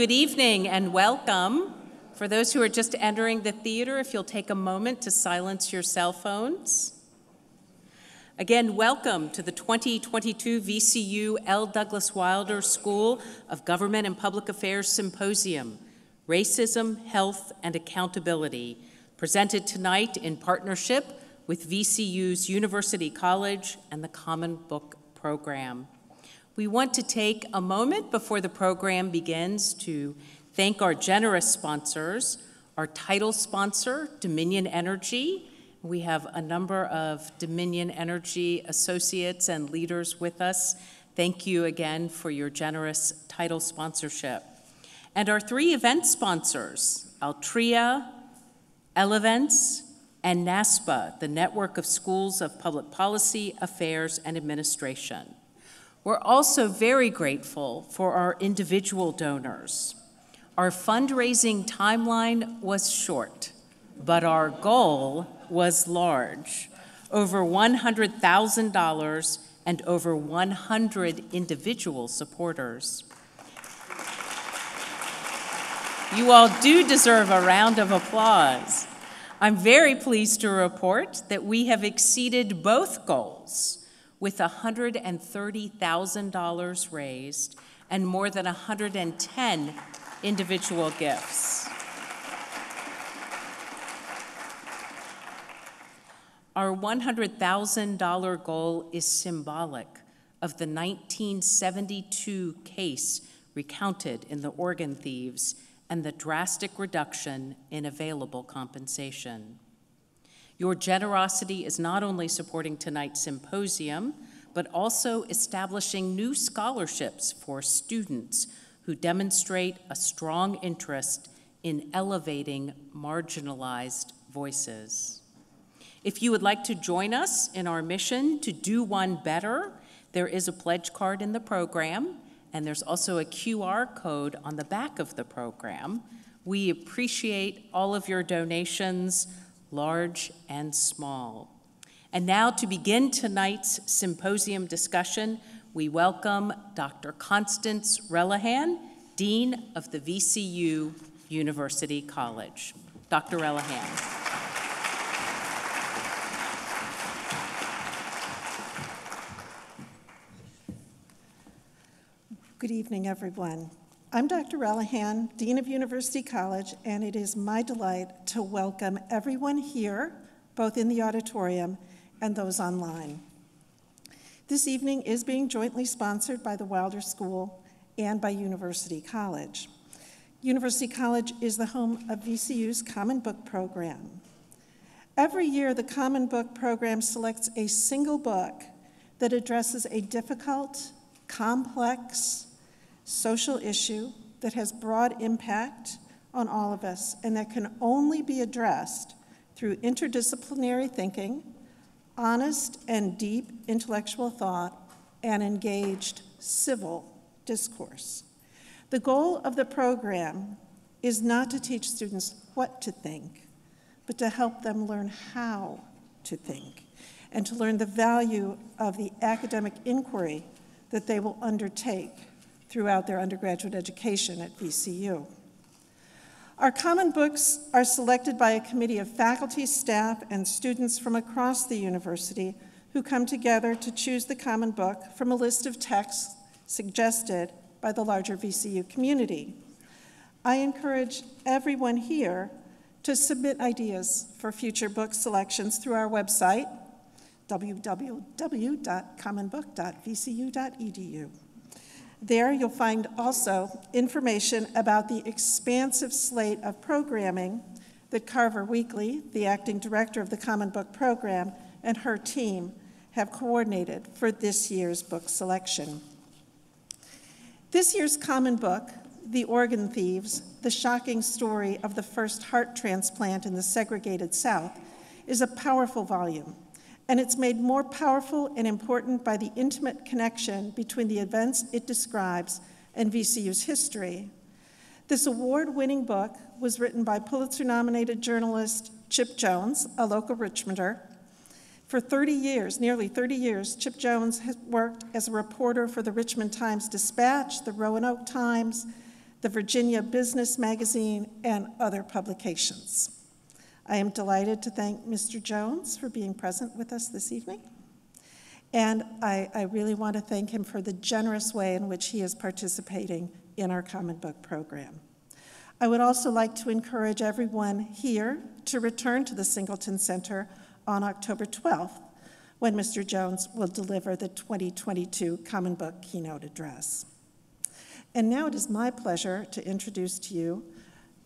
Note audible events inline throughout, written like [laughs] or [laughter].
Good evening and welcome. For those who are just entering the theater, if you'll take a moment to silence your cell phones. Again, welcome to the 2022 VCU L. Douglas Wilder School of Government and Public Affairs Symposium, Racism, Health, and Accountability, presented tonight in partnership with VCU's University College and the Common Book Program. We want to take a moment before the program begins to thank our generous sponsors, our title sponsor, Dominion Energy, we have a number of Dominion Energy associates and leaders with us. Thank you again for your generous title sponsorship. And our three event sponsors, Altria, Elevance, and NASPAA, the Network of Schools of Public Policy, Affairs, and Administration. We're also very grateful for our individual donors. Our fundraising timeline was short, but our goal was large over $100,000 and over 100 individual supporters. You all do deserve a round of applause. I'm very pleased to report that we have exceeded both goals with $130,000 raised and more than 110 individual gifts. Our $100,000 goal is symbolic of the 1972 case recounted in the organ thieves and the drastic reduction in available compensation. Your generosity is not only supporting tonight's symposium, but also establishing new scholarships for students who demonstrate a strong interest in elevating marginalized voices. If you would like to join us in our mission to do one better, there is a pledge card in the program, and there's also a QR code on the back of the program. We appreciate all of your donations, large and small. And now, to begin tonight's symposium discussion, we welcome Dr. Constance Relihan, Dean of the VCU University College. Dr. Relihan. Good evening, everyone. I'm Dr. Relihan, Dean of University College, and it is my delight to welcome everyone here, both in the auditorium and those online. This evening is being jointly sponsored by the Wilder School and by University College. University College is the home of VCU's Common Book Program. Every year, the Common Book Program selects a single book that addresses a difficult, complex, social issue that has broad impact on all of us and that can only be addressed through interdisciplinary thinking, honest and deep intellectual thought, and engaged civil discourse. The goal of the program is not to teach students what to think, but to help them learn how to think and to learn the value of the academic inquiry that they will undertake throughout their undergraduate education at VCU. Our common books are selected by a committee of faculty, staff, and students from across the university who come together to choose the common book from a list of texts suggested by the larger VCU community. I encourage everyone here to submit ideas for future book selections through our website, www.commonbook.vcu.edu. There you'll find also information about the expansive slate of programming that Carver Weekly, the acting director of the Common Book Program, and her team have coordinated for this year's book selection. This year's Common Book, The Organ Thieves, the shocking story of the first heart transplant in the segregated South, is a powerful volume and it's made more powerful and important by the intimate connection between the events it describes and VCU's history. This award winning book was written by Pulitzer nominated journalist Chip Jones, a local Richmonder. For 30 years, nearly 30 years, Chip Jones has worked as a reporter for the Richmond Times Dispatch, the Roanoke Times, the Virginia Business Magazine, and other publications. I am delighted to thank Mr. Jones for being present with us this evening. And I, I, really want to thank him for the generous way in which he is participating in our Common Book program. I would also like to encourage everyone here to return to the Singleton Center on October 12th, when Mr. Jones will deliver the 2022 Common Book keynote address. And now it is my pleasure to introduce to you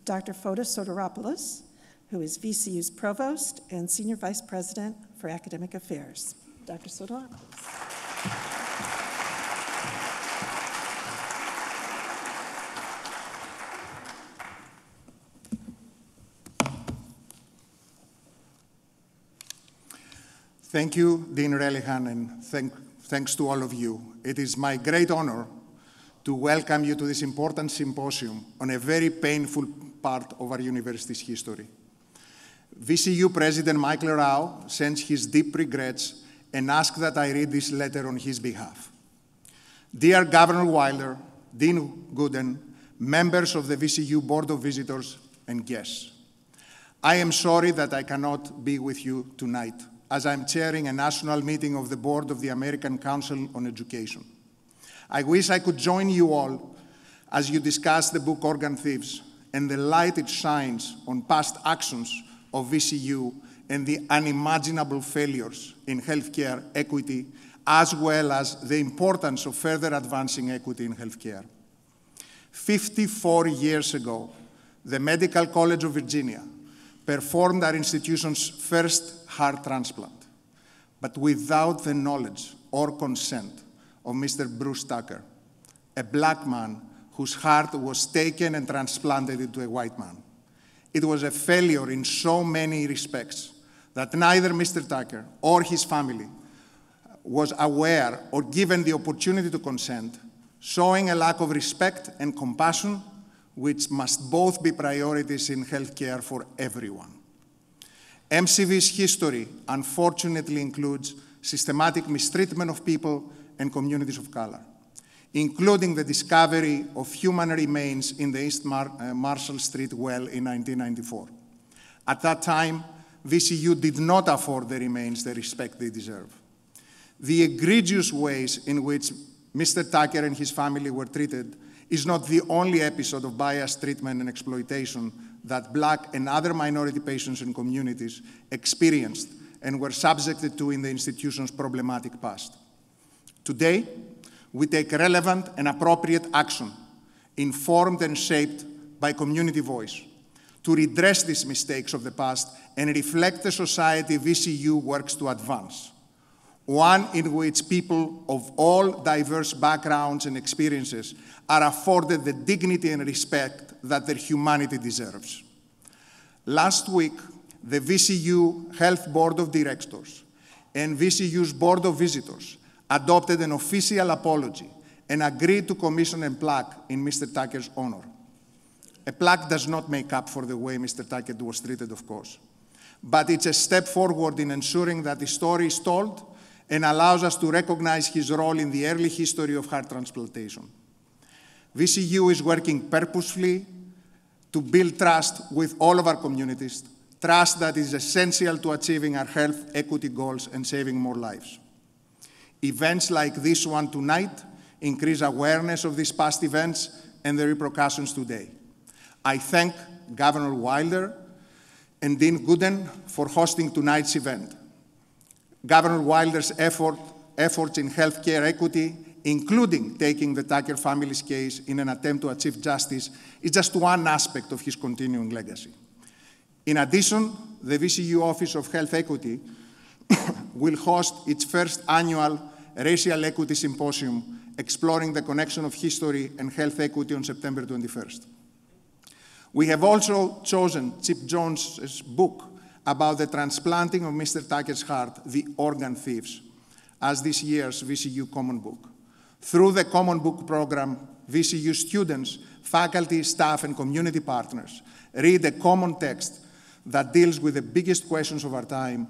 Dr. Fotis Sotiropoulos, who is VCU's Provost and Senior Vice President for Academic Affairs. Dr. Sotiropoulos. Thank you, Dean Relihan, and thank, thanks to all of you. It is my great honor to welcome you to this important symposium on a very painful part of our university's history. VCU President Michael Rao sends his deep regrets and asks that I read this letter on his behalf. Dear Governor Wilder, Dean Gooden, members of the VCU Board of Visitors, and guests, I am sorry that I cannot be with you tonight as I'm chairing a national meeting of the board of the American Council on Education. I wish I could join you all as you discuss the book Organ Thieves and the light it shines on past actions of VCU and the unimaginable failures in healthcare equity, as well as the importance of further advancing equity in healthcare. 54 years ago, the Medical College of Virginia performed our institution's first heart transplant, but without the knowledge or consent of Mr. Bruce Tucker, a black man whose heart was taken and transplanted into a white man. It was a failure in so many respects that neither Mr. Tucker or his family was aware or given the opportunity to consent, showing a lack of respect and compassion, which must both be priorities in healthcare for everyone. MCV's history, unfortunately, includes systematic mistreatment of people and communities of color, including the discovery of human remains in the East Mar uh, Marshall Street well in 1994. At that time, VCU did not afford the remains the respect they deserve. The egregious ways in which Mr. Tucker and his family were treated is not the only episode of biased treatment and exploitation that black and other minority patients and communities experienced and were subjected to in the institution's problematic past. Today, we take relevant and appropriate action, informed and shaped by community voice, to redress these mistakes of the past and reflect the society VCU works to advance. One in which people of all diverse backgrounds and experiences are afforded the dignity and respect that their humanity deserves. Last week, the VCU Health Board of Directors and VCU's Board of Visitors adopted an official apology and agreed to commission a plaque in Mr. Tucker's honor. A plaque does not make up for the way Mr. Tucker was treated, of course, but it's a step forward in ensuring that the story is told and allows us to recognize his role in the early history of heart transplantation. VCU is working purposefully to build trust with all of our communities, trust that is essential to achieving our health equity goals and saving more lives. Events like this one tonight increase awareness of these past events and the repercussions today. I thank Governor Wilder and Dean Gooden for hosting tonight's event. Governor Wilder's effort, efforts in healthcare equity, including taking the Tucker family's case in an attempt to achieve justice, is just one aspect of his continuing legacy. In addition, the VCU Office of Health Equity [coughs] will host its first annual Racial Equity Symposium exploring the connection of history and health equity on September 21st. We have also chosen Chip Jones's book about the transplanting of Mr. Tucker's heart, The Organ Thieves, as this year's VCU Common Book. Through the Common Book program, VCU students, faculty, staff, and community partners read a common text that deals with the biggest questions of our time,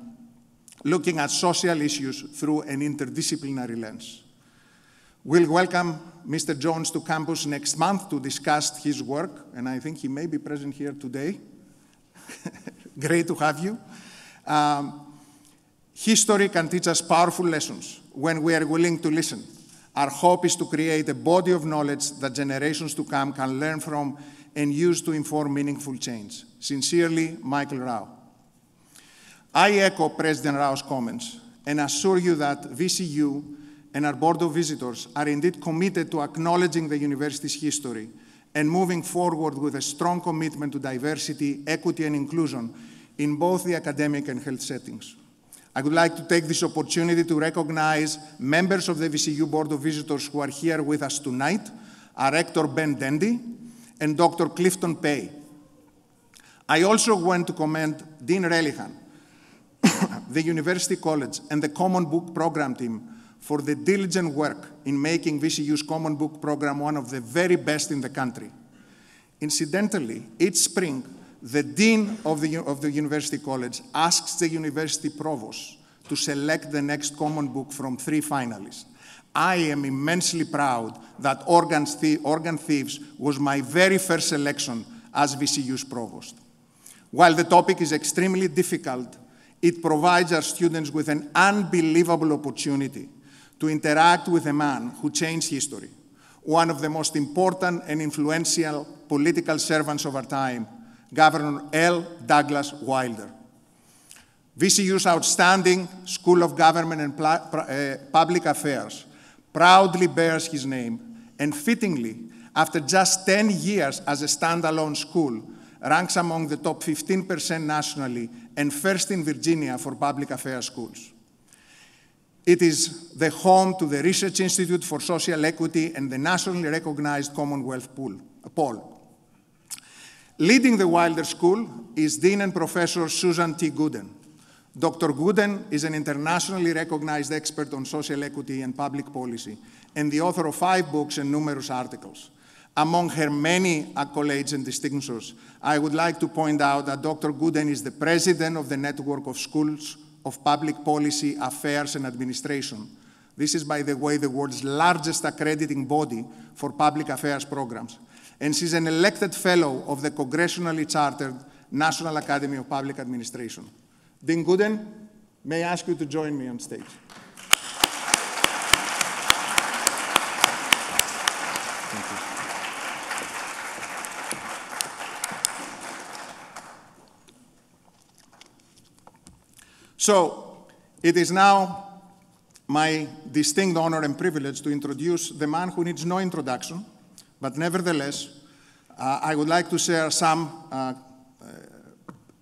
looking at social issues through an interdisciplinary lens. We'll welcome Mr. Jones to campus next month to discuss his work, and I think he may be present here today. [laughs] Great to have you. Um, history can teach us powerful lessons when we are willing to listen. Our hope is to create a body of knowledge that generations to come can learn from and use to inform meaningful change. Sincerely, Michael Rao. I echo President Rao's comments and assure you that VCU and our Board of Visitors are indeed committed to acknowledging the university's history and moving forward with a strong commitment to diversity, equity, and inclusion in both the academic and health settings. I would like to take this opportunity to recognize members of the VCU Board of Visitors who are here with us tonight, our Rector Ben Dendy and Dr. Clifton Peay. I also want to commend Dean Relihan, the University College, and the Common Book Program team for the diligent work in making VCU's Common Book Program one of the very best in the country. Incidentally, each spring, the Dean of the, of the University College asks the University Provost to select the next Common Book from three finalists. I am immensely proud that Organ, Organ Thieves was my very first selection as VCU's Provost. While the topic is extremely difficult, it provides our students with an unbelievable opportunity to interact with a man who changed history, one of the most important and influential political servants of our time, Governor L. Douglas Wilder. VCU's outstanding School of Government and uh, Public Affairs proudly bears his name, and fittingly, after just 10 years as a standalone school, ranks among the top 15% nationally and first in Virginia for public affairs schools. It is the home to the Research Institute for Social Equity and the nationally recognized Commonwealth Pool, Poll. Leading the Wilder School is Dean and Professor Susan T. Gooden. Dr. Gooden is an internationally recognized expert on social equity and public policy and the author of five books and numerous articles. Among her many accolades and distinctions, I would like to point out that Dr. Gooden is the president of the Network of Schools of Public Policy Affairs and Administration. This is, by the way, the world's largest accrediting body for public affairs programs. And she's an elected fellow of the congressionally chartered National Academy of Public Administration. Dean Gooden, may I ask you to join me on stage? So, it is now my distinct honor and privilege to introduce the man who needs no introduction, but nevertheless, uh, I would like to share some uh, uh,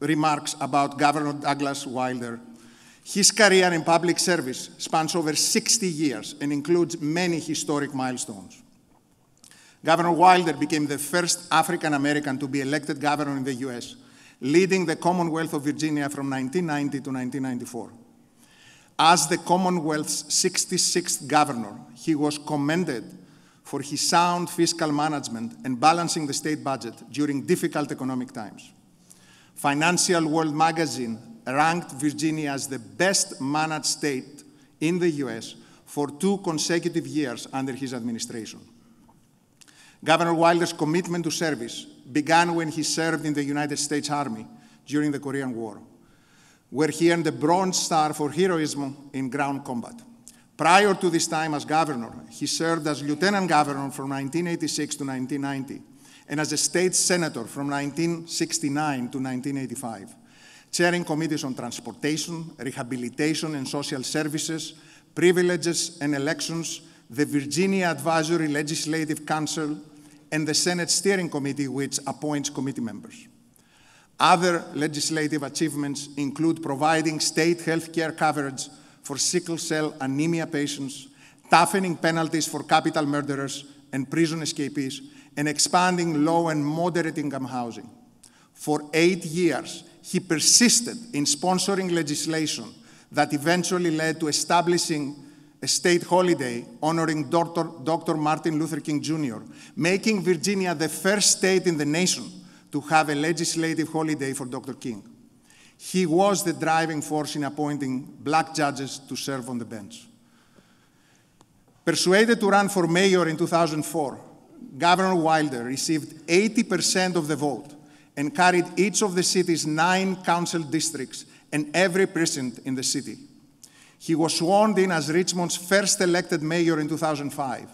remarks about Governor Douglas Wilder. His career in public service spans over 60 years and includes many historic milestones. Governor Wilder became the first African American to be elected governor in the US leading the Commonwealth of Virginia from 1990 to 1994. As the Commonwealth's 66th governor, he was commended for his sound fiscal management and balancing the state budget during difficult economic times. Financial World magazine ranked Virginia as the best managed state in the US for two consecutive years under his administration. Governor Wilder's commitment to service began when he served in the United States Army during the Korean War, where he earned the Bronze Star for heroism in ground combat. Prior to this time as governor, he served as lieutenant governor from 1986 to 1990 and as a state senator from 1969 to 1985, chairing committees on transportation, rehabilitation and social services, privileges and elections, the Virginia Advisory Legislative Council, and the Senate Steering Committee, which appoints committee members. Other legislative achievements include providing state health care coverage for sickle cell anemia patients, toughening penalties for capital murderers and prison escapees, and expanding low and moderate income housing. For eight years, he persisted in sponsoring legislation that eventually led to establishing a state holiday honoring Dr. Dr. Martin Luther King Jr., making Virginia the first state in the nation to have a legislative holiday for Dr. King. He was the driving force in appointing black judges to serve on the bench. Persuaded to run for mayor in 2004, Governor Wilder received 80% of the vote and carried each of the city's nine council districts and every precinct in the city. He was sworn in as Richmond's first elected mayor in 2005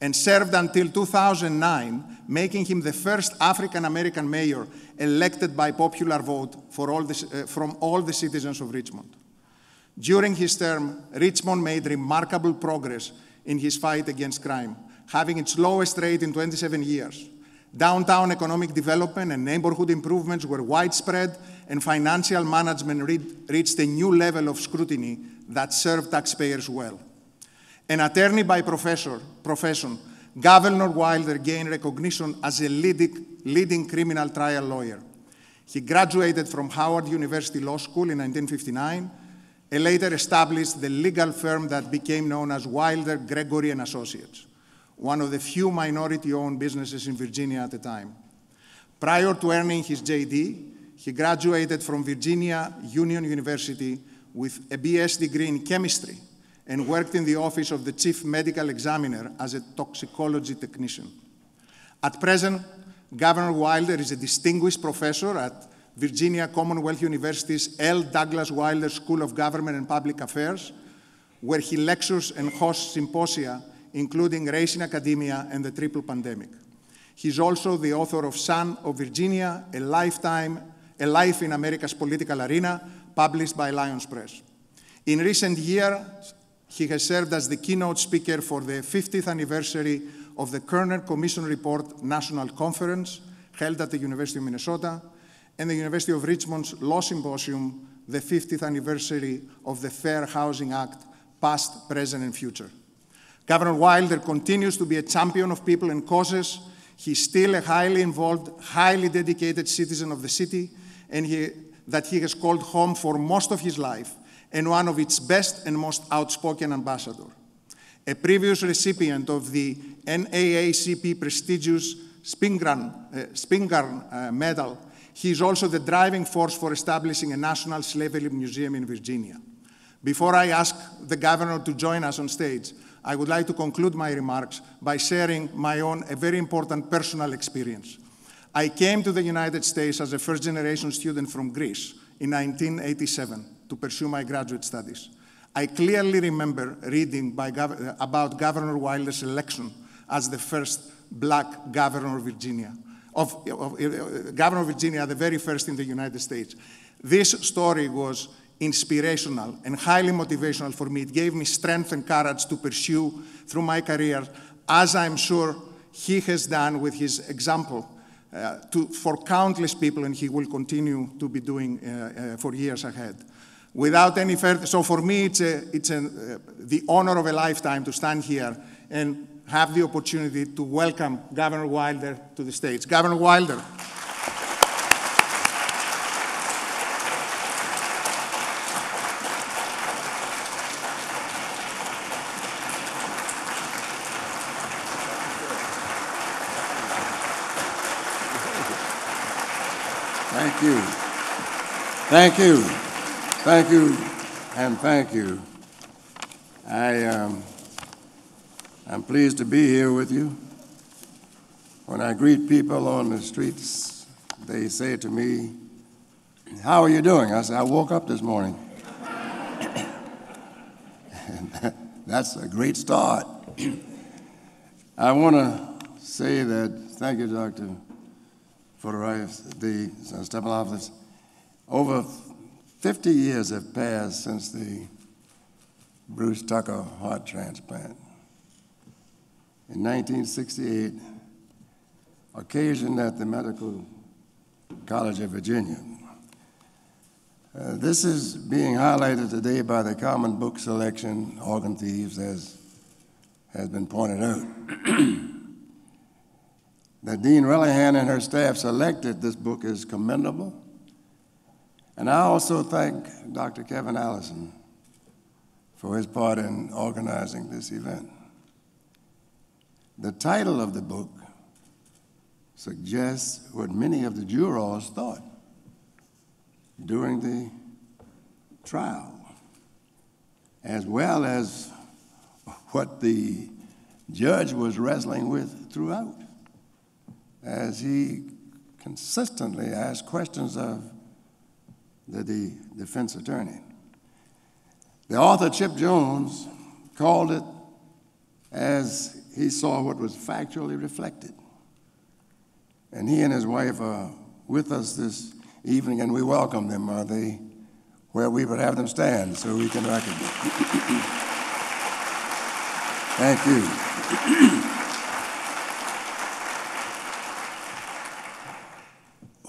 and served until 2009, making him the first African American mayor elected by popular vote all the, uh, from all the citizens of Richmond. During his term, Richmond made remarkable progress in his fight against crime, having its lowest rate in 27 years. Downtown economic development and neighborhood improvements were widespread, and financial management re reached a new level of scrutiny that served taxpayers well. An attorney by profession, Governor Wilder gained recognition as a leading, leading criminal trial lawyer. He graduated from Howard University Law School in 1959 and later established the legal firm that became known as Wilder, Gregory and Associates, one of the few minority-owned businesses in Virginia at the time. Prior to earning his JD, he graduated from Virginia Union University with a BS degree in chemistry and worked in the office of the chief medical examiner as a toxicology technician. At present, Governor Wilder is a distinguished professor at Virginia Commonwealth University's L. Douglas Wilder School of Government and Public Affairs, where he lectures and hosts symposia, including Race in Academia and the Triple Pandemic. He's also the author of Son of Virginia, A Lifetime, A Life in America's Political Arena, published by Lyons Press. In recent years, he has served as the keynote speaker for the 50th anniversary of the Kerner Commission Report National Conference, held at the University of Minnesota, and the University of Richmond's Law Symposium, the 50th anniversary of the Fair Housing Act, past, present, and future. Governor Wilder continues to be a champion of people and causes. He's still a highly involved, highly dedicated citizen of the city, and he, that he has called home for most of his life and one of its best and most outspoken ambassadors. A previous recipient of the NAACP prestigious Spingarn, uh, Spingarn uh, Medal, he is also the driving force for establishing a National Slavery Museum in Virginia. Before I ask the governor to join us on stage, I would like to conclude my remarks by sharing my own, a very important personal experience. I came to the United States as a first generation student from Greece in 1987 to pursue my graduate studies. I clearly remember reading Gov about Governor Wilder's election as the first black governor of Virginia, of, of uh, Governor of Virginia, the very first in the United States. This story was inspirational and highly motivational for me. It gave me strength and courage to pursue through my career, as I'm sure he has done with his example uh, to, for countless people, and he will continue to be doing uh, uh, for years ahead without any further, so for me, it's, a, it's a, the honor of a lifetime to stand here and have the opportunity to welcome Governor Wilder to the stage. Governor Wilder. Thank you. Thank you. Thank you, and thank you. I, um, I'm pleased to be here with you. When I greet people on the streets, they say to me, How are you doing? I say, I woke up this morning. [laughs] That's a great start. [clears throat] I want to say that, thank you, Dr. The Stephanopoulos. Over 50 years have passed since the Bruce Tucker heart transplant. In 1968, occasioned at the Medical College of Virginia. Uh, this is being highlighted today by the Common Book Selection, Organ Thieves, as has been pointed out. [clears throat] that Dean Relihan and her staff selected this book is commendable and I also thank Dr. Kevin Allison for his part in organizing this event. The title of the book suggests what many of the jurors thought during the trial, as well as what the judge was wrestling with throughout as he consistently asked questions of the, the defense attorney. The author, Chip Jones, called it as he saw what was factually reflected. And he and his wife are with us this evening, and we welcome them. Are they where we would have them stand so we can recognize? Thank you.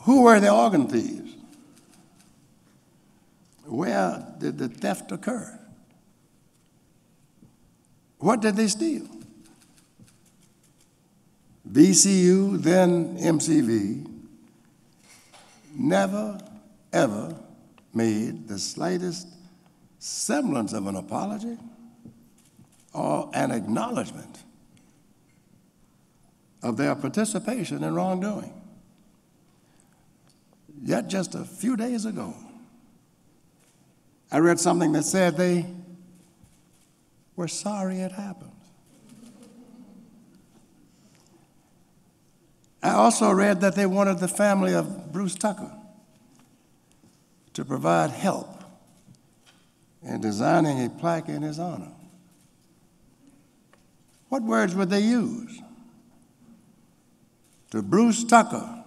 Who were the organ thieves? Where did the theft occur? What did they steal? VCU, then MCV, never, ever made the slightest semblance of an apology or an acknowledgement of their participation in wrongdoing. Yet just a few days ago, I read something that said they were sorry it happened. I also read that they wanted the family of Bruce Tucker to provide help in designing a plaque in his honor. What words would they use? To Bruce Tucker,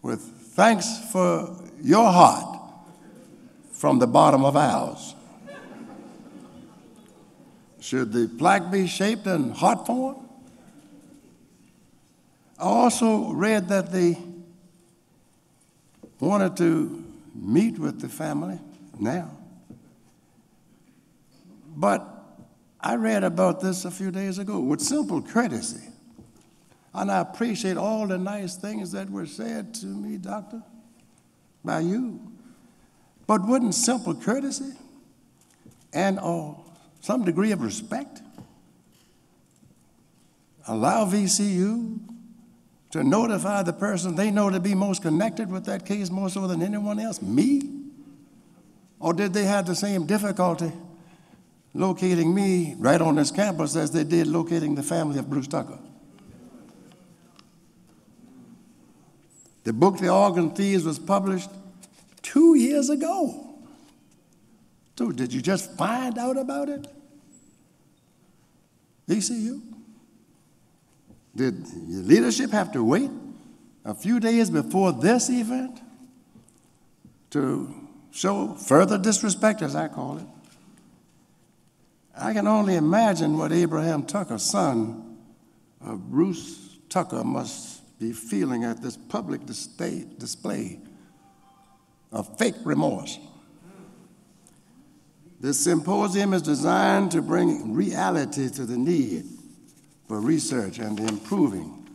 with thanks for your heart from the bottom of ours. Should the plaque be shaped in heart form? I also read that they wanted to meet with the family now. But I read about this a few days ago with simple courtesy. And I appreciate all the nice things that were said to me, Doctor, by you. But wouldn't simple courtesy and uh, some degree of respect allow VCU to notify the person they know to be most connected with that case more so than anyone else? Me? Or did they have the same difficulty locating me right on this campus as they did locating the family of Bruce Tucker? The book, The Organ Thieves, was published two years ago. So, did you just find out about it? VCU? Did your leadership have to wait a few days before this event to show further disrespect, as I call it? I can only imagine what Abraham Tucker, son of Bruce Tucker, must be feeling at this public display, of fake remorse. This symposium is designed to bring reality to the need for research and the improving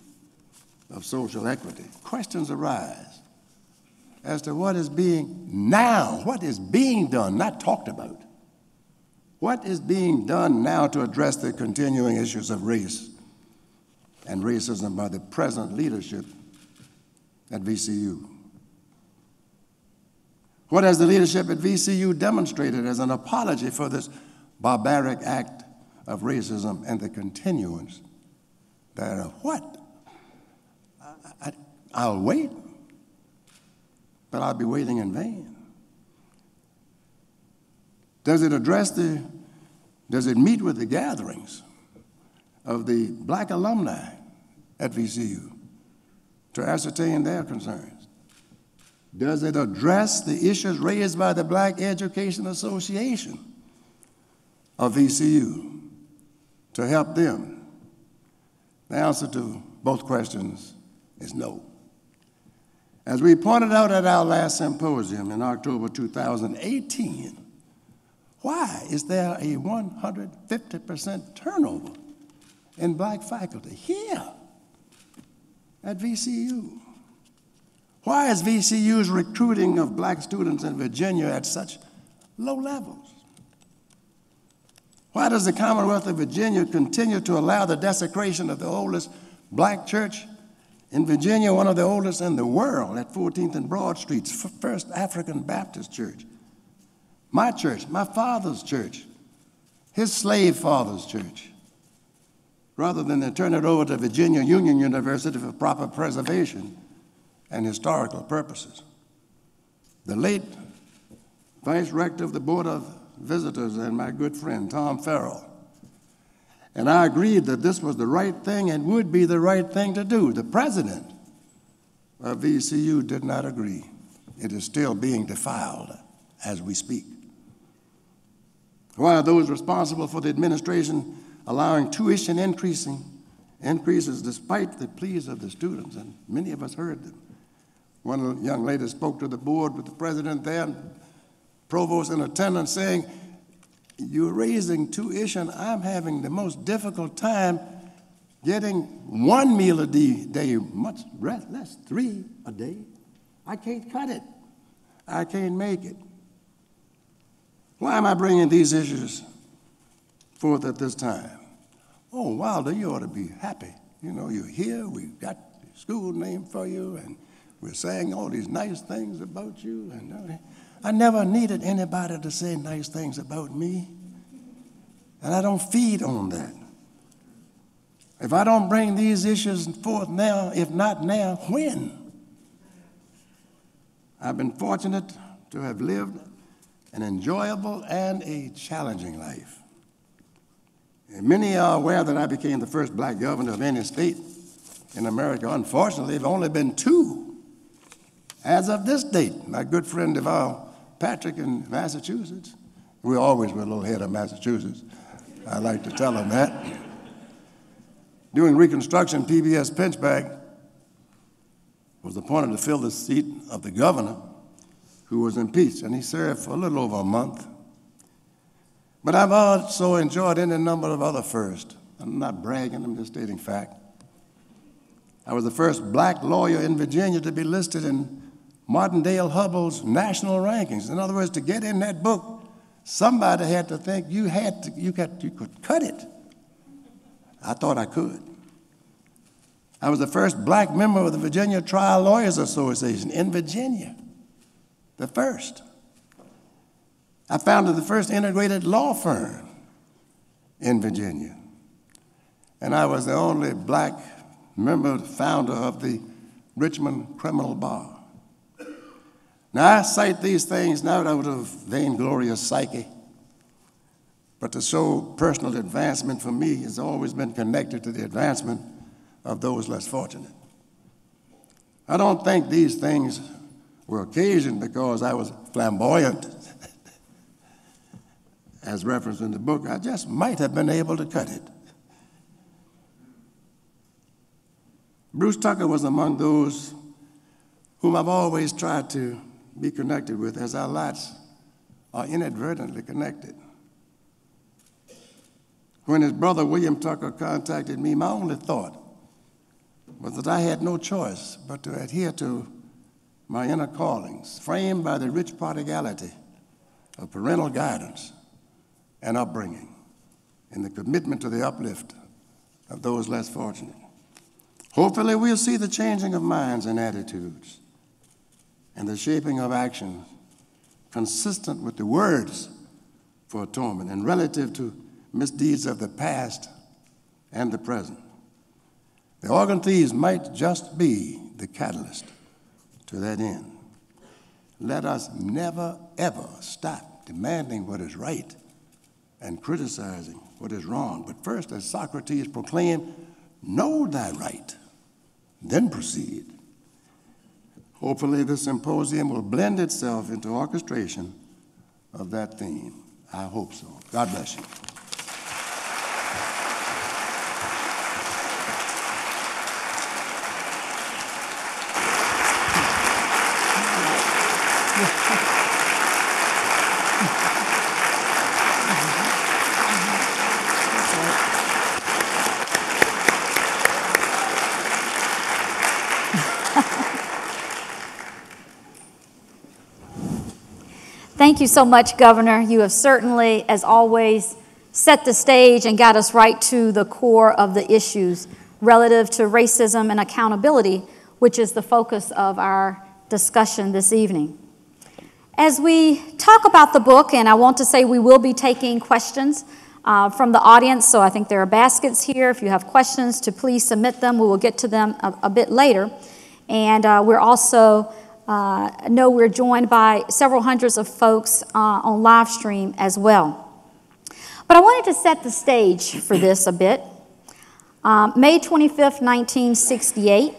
of social equity. Questions arise as to what is being now, what is being done, not talked about. What is being done now to address the continuing issues of race and racism by the present leadership at VCU? What has the leadership at VCU demonstrated as an apology for this barbaric act of racism and the continuance thereof? What? I, will wait, but I'll be waiting in vain. Does it address the, does it meet with the gatherings of the black alumni at VCU to ascertain their concerns? Does it address the issues raised by the Black Education Association of VCU to help them? The answer to both questions is no. As we pointed out at our last symposium in October 2018, why is there a 150% turnover in black faculty here at VCU? Why is VCU's recruiting of black students in Virginia at such low levels? Why does the Commonwealth of Virginia continue to allow the desecration of the oldest black church in Virginia, one of the oldest in the world, at 14th and Broad Streets, First African Baptist Church? My church, my father's church, his slave father's church, rather than to turn it over to Virginia Union University for proper preservation and historical purposes. The late Vice Rector of the Board of Visitors and my good friend, Tom Farrell, and I agreed that this was the right thing and would be the right thing to do. The president of VCU did not agree. It is still being defiled as we speak. Why are those responsible for the administration allowing tuition increasing increases despite the pleas of the students? And many of us heard them. One young lady spoke to the board with the president there, and provost in attendance, saying, You're raising tuition. I'm having the most difficult time getting one meal a day, much less three a day. I can't cut it. I can't make it. Why am I bringing these issues forth at this time? Oh, Wilder, you ought to be happy. You know, you're here, we've got a school name for you, and we're saying all these nice things about you. And uh, I never needed anybody to say nice things about me. And I don't feed on that. If I don't bring these issues forth now, if not now, when? I've been fortunate to have lived an enjoyable and a challenging life. And many are aware that I became the first black governor of any state in America. Unfortunately, there have only been two as of this date. My good friend Deval Patrick in Massachusetts, we always were a little ahead of Massachusetts. I like to tell him that. During Reconstruction, P.B.S. Pinchback was appointed to fill the seat of the governor who was impeached, and he served for a little over a month. But I've also enjoyed any number of other firsts. I'm not bragging, I'm just stating fact. I was the first black lawyer in Virginia to be listed in Martindale Hubbell's national rankings. In other words, to get in that book, somebody had to think you had to, you, got, you could cut it. I thought I could. I was the first black member of the Virginia Trial Lawyers Association in Virginia, the first. I founded the first integrated law firm in Virginia. And I was the only black member, founder of the Richmond Criminal Bar. Now, I cite these things not out of vainglorious psyche, but to show personal advancement for me has always been connected to the advancement of those less fortunate. I don't think these things were occasioned because I was flamboyant, as referenced in the book. I just might have been able to cut it. Bruce Tucker was among those whom I've always tried to be connected with, as our lives are inadvertently connected. When his brother William Tucker contacted me, my only thought was that I had no choice but to adhere to my inner callings, framed by the rich prodigality of parental guidance and upbringing, and the commitment to the uplift of those less fortunate. Hopefully, we'll see the changing of minds and attitudes and the shaping of actions consistent with the words for atonement and relative to misdeeds of the past and the present. The organ thieves might just be the catalyst to that end. Let us never, ever stop demanding what is right and criticizing what is wrong. But first, as Socrates proclaimed, know thy right, then proceed. Hopefully, the symposium will blend itself into orchestration of that theme. I hope so. God bless you. Thank you so much, Governor. You have certainly, as always, set the stage and got us right to the core of the issues relative to racism and accountability, which is the focus of our discussion this evening. As we talk about the book, and I want to say we will be taking questions uh, from the audience, so I think there are baskets here. If you have questions, to please submit them. We will get to them a, a bit later. And uh, we're also uh, know we're joined by several hundreds of folks uh, on live stream as well. But I wanted to set the stage for this a bit. Um, May 25th, 1968,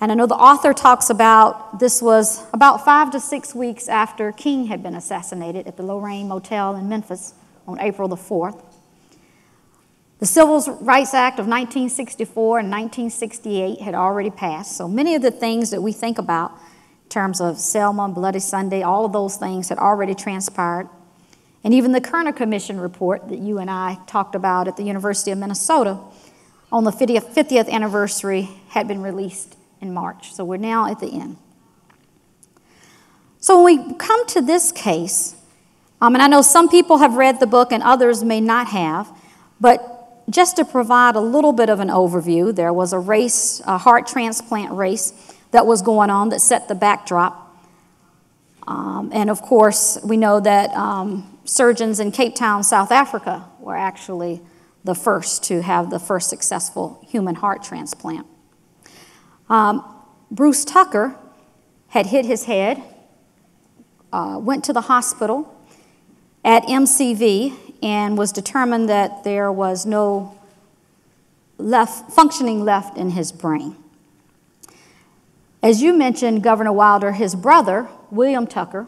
and I know the author talks about this was about five to six weeks after King had been assassinated at the Lorraine Motel in Memphis on April the 4th. The Civil Rights Act of 1964 and 1968 had already passed, so many of the things that we think about terms of Selma, Bloody Sunday, all of those things had already transpired. And even the Kerner Commission report that you and I talked about at the University of Minnesota on the 50th, 50th anniversary had been released in March. So we're now at the end. So when we come to this case, um, and I know some people have read the book and others may not have, but just to provide a little bit of an overview, there was a race, a heart transplant race that was going on that set the backdrop. Um, and of course, we know that um, surgeons in Cape Town, South Africa, were actually the first to have the first successful human heart transplant. Um, Bruce Tucker had hit his head, uh, went to the hospital at MCV, and was determined that there was no left, functioning left in his brain. As you mentioned, Governor Wilder, his brother, William Tucker,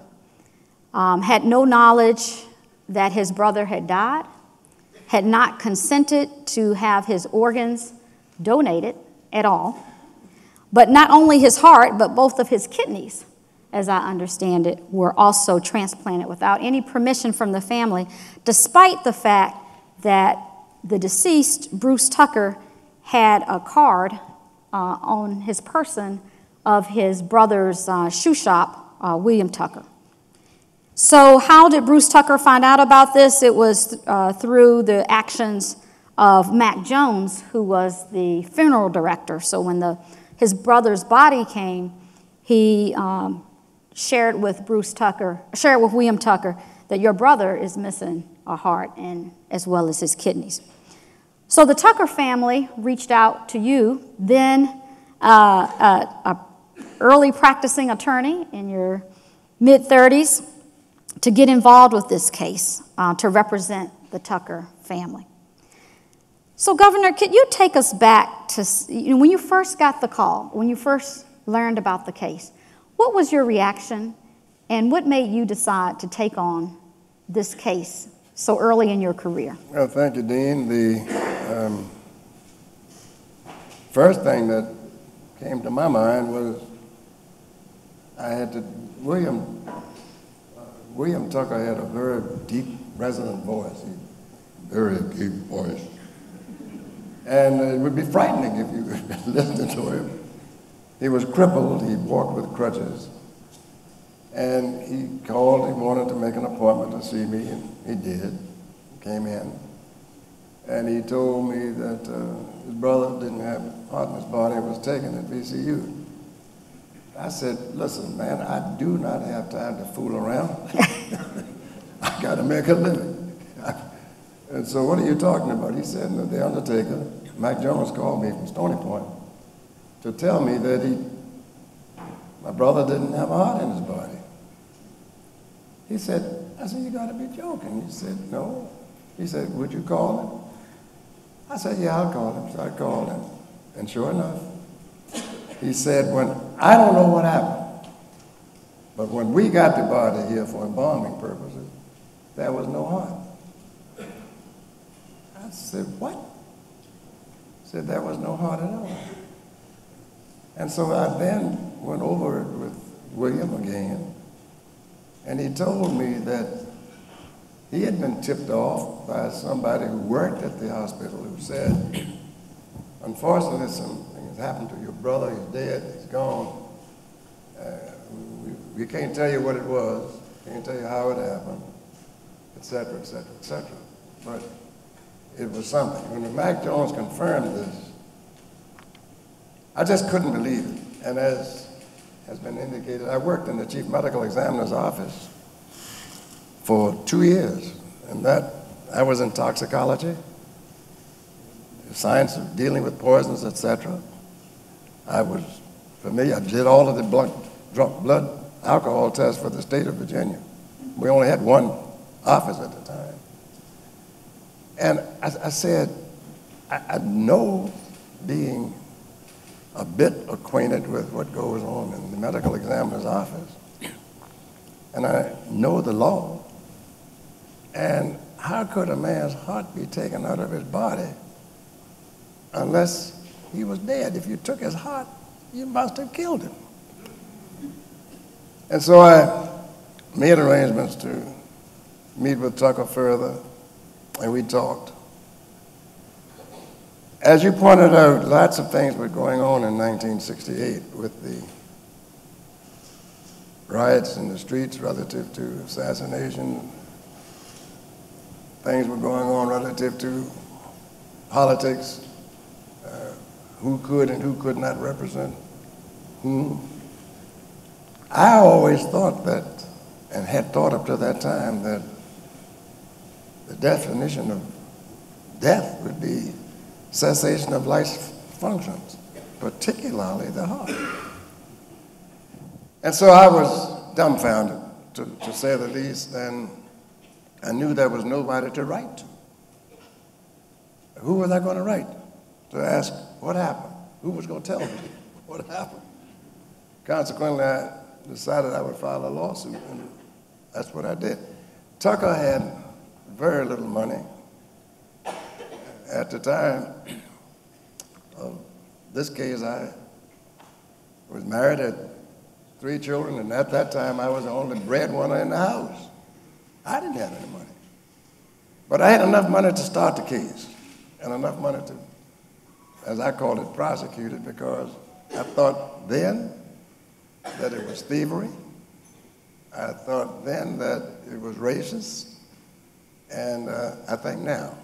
um, had no knowledge that his brother had died, had not consented to have his organs donated at all. But not only his heart, but both of his kidneys, as I understand it, were also transplanted without any permission from the family, despite the fact that the deceased, Bruce Tucker, had a card uh, on his person of his brother's uh, shoe shop, uh, William Tucker. So, how did Bruce Tucker find out about this? It was uh, through the actions of Mac Jones, who was the funeral director. So, when the his brother's body came, he um, shared with Bruce Tucker, shared with William Tucker, that your brother is missing a heart and as well as his kidneys. So the Tucker family reached out to you, then uh, a, a early practicing attorney in your mid 30s, to get involved with this case uh, to represent the Tucker family. So, Governor, could you take us back to you know, when you first got the call, when you first learned about the case? What was your reaction, and what made you decide to take on this case so early in your career? Well, thank you, Dean. The um, first thing that came to my mind was I had to, William, William Tucker had a very deep, resonant voice, very deep voice. And it would be frightening if you [laughs] listened to him. He was crippled, he walked with crutches. And he called, he wanted to make an appointment to see me, and he did. Came in. And he told me that uh, his brother didn't have heart in his body, was taken at VCU. I said, listen, man, I do not have time to fool around. [laughs] I got to make a living. And so what are you talking about? He said, the undertaker, Mac Jones called me from Stony Point to tell me that he, my brother didn't have a heart in his body. He said, I said, you got to be joking. He said, no. He said, would you call him? I said, yeah, I'll call him. So I called him. And sure enough, he said, when, I don't know what happened, but when we got the body here for embalming purposes, there was no heart. I said, what? Said there was no heart at all. And so I then went over it with William again, and he told me that he had been tipped off by somebody who worked at the hospital who said, unfortunately, something happened to your brother. He's dead. He's gone. Uh, we, we can't tell you what it was. Can't tell you how it happened, etc., etc., et cetera, et cetera. But it was something. When Mac Jones confirmed this, I just couldn't believe it. And as has been indicated, I worked in the chief medical examiner's office for two years, and that I was in toxicology, science of dealing with poisons, etc. I was familiar. I did all of the blood, drunk blood alcohol tests for the state of Virginia. We only had one office at the time. And I, I said, I, I know being a bit acquainted with what goes on in the medical examiner's office, and I know the law. And how could a man's heart be taken out of his body unless he was dead? If you took his heart, you must have killed him. And so I made arrangements to meet with Tucker further, and we talked. As you pointed out, lots of things were going on in 1968 with the riots in the streets relative to assassination. Things were going on relative to politics, who could and who could not represent whom. I always thought that, and had thought up to that time, that the definition of death would be cessation of life functions, particularly the heart. And so I was dumbfounded, to, to say the least, and I knew there was nobody to write to. Who was I going to write to ask what happened? Who was going to tell me [laughs] what happened? Consequently, I decided I would file a lawsuit, and that's what I did. Tucker had very little money at the time of this case, I was married, had three children, and at that time I was the only breadwinner in the house. I didn't have any money. But I had enough money to start the case and enough money to, as I called it, prosecuted because I thought then that it was thievery. I thought then that it was racist. And uh, I think now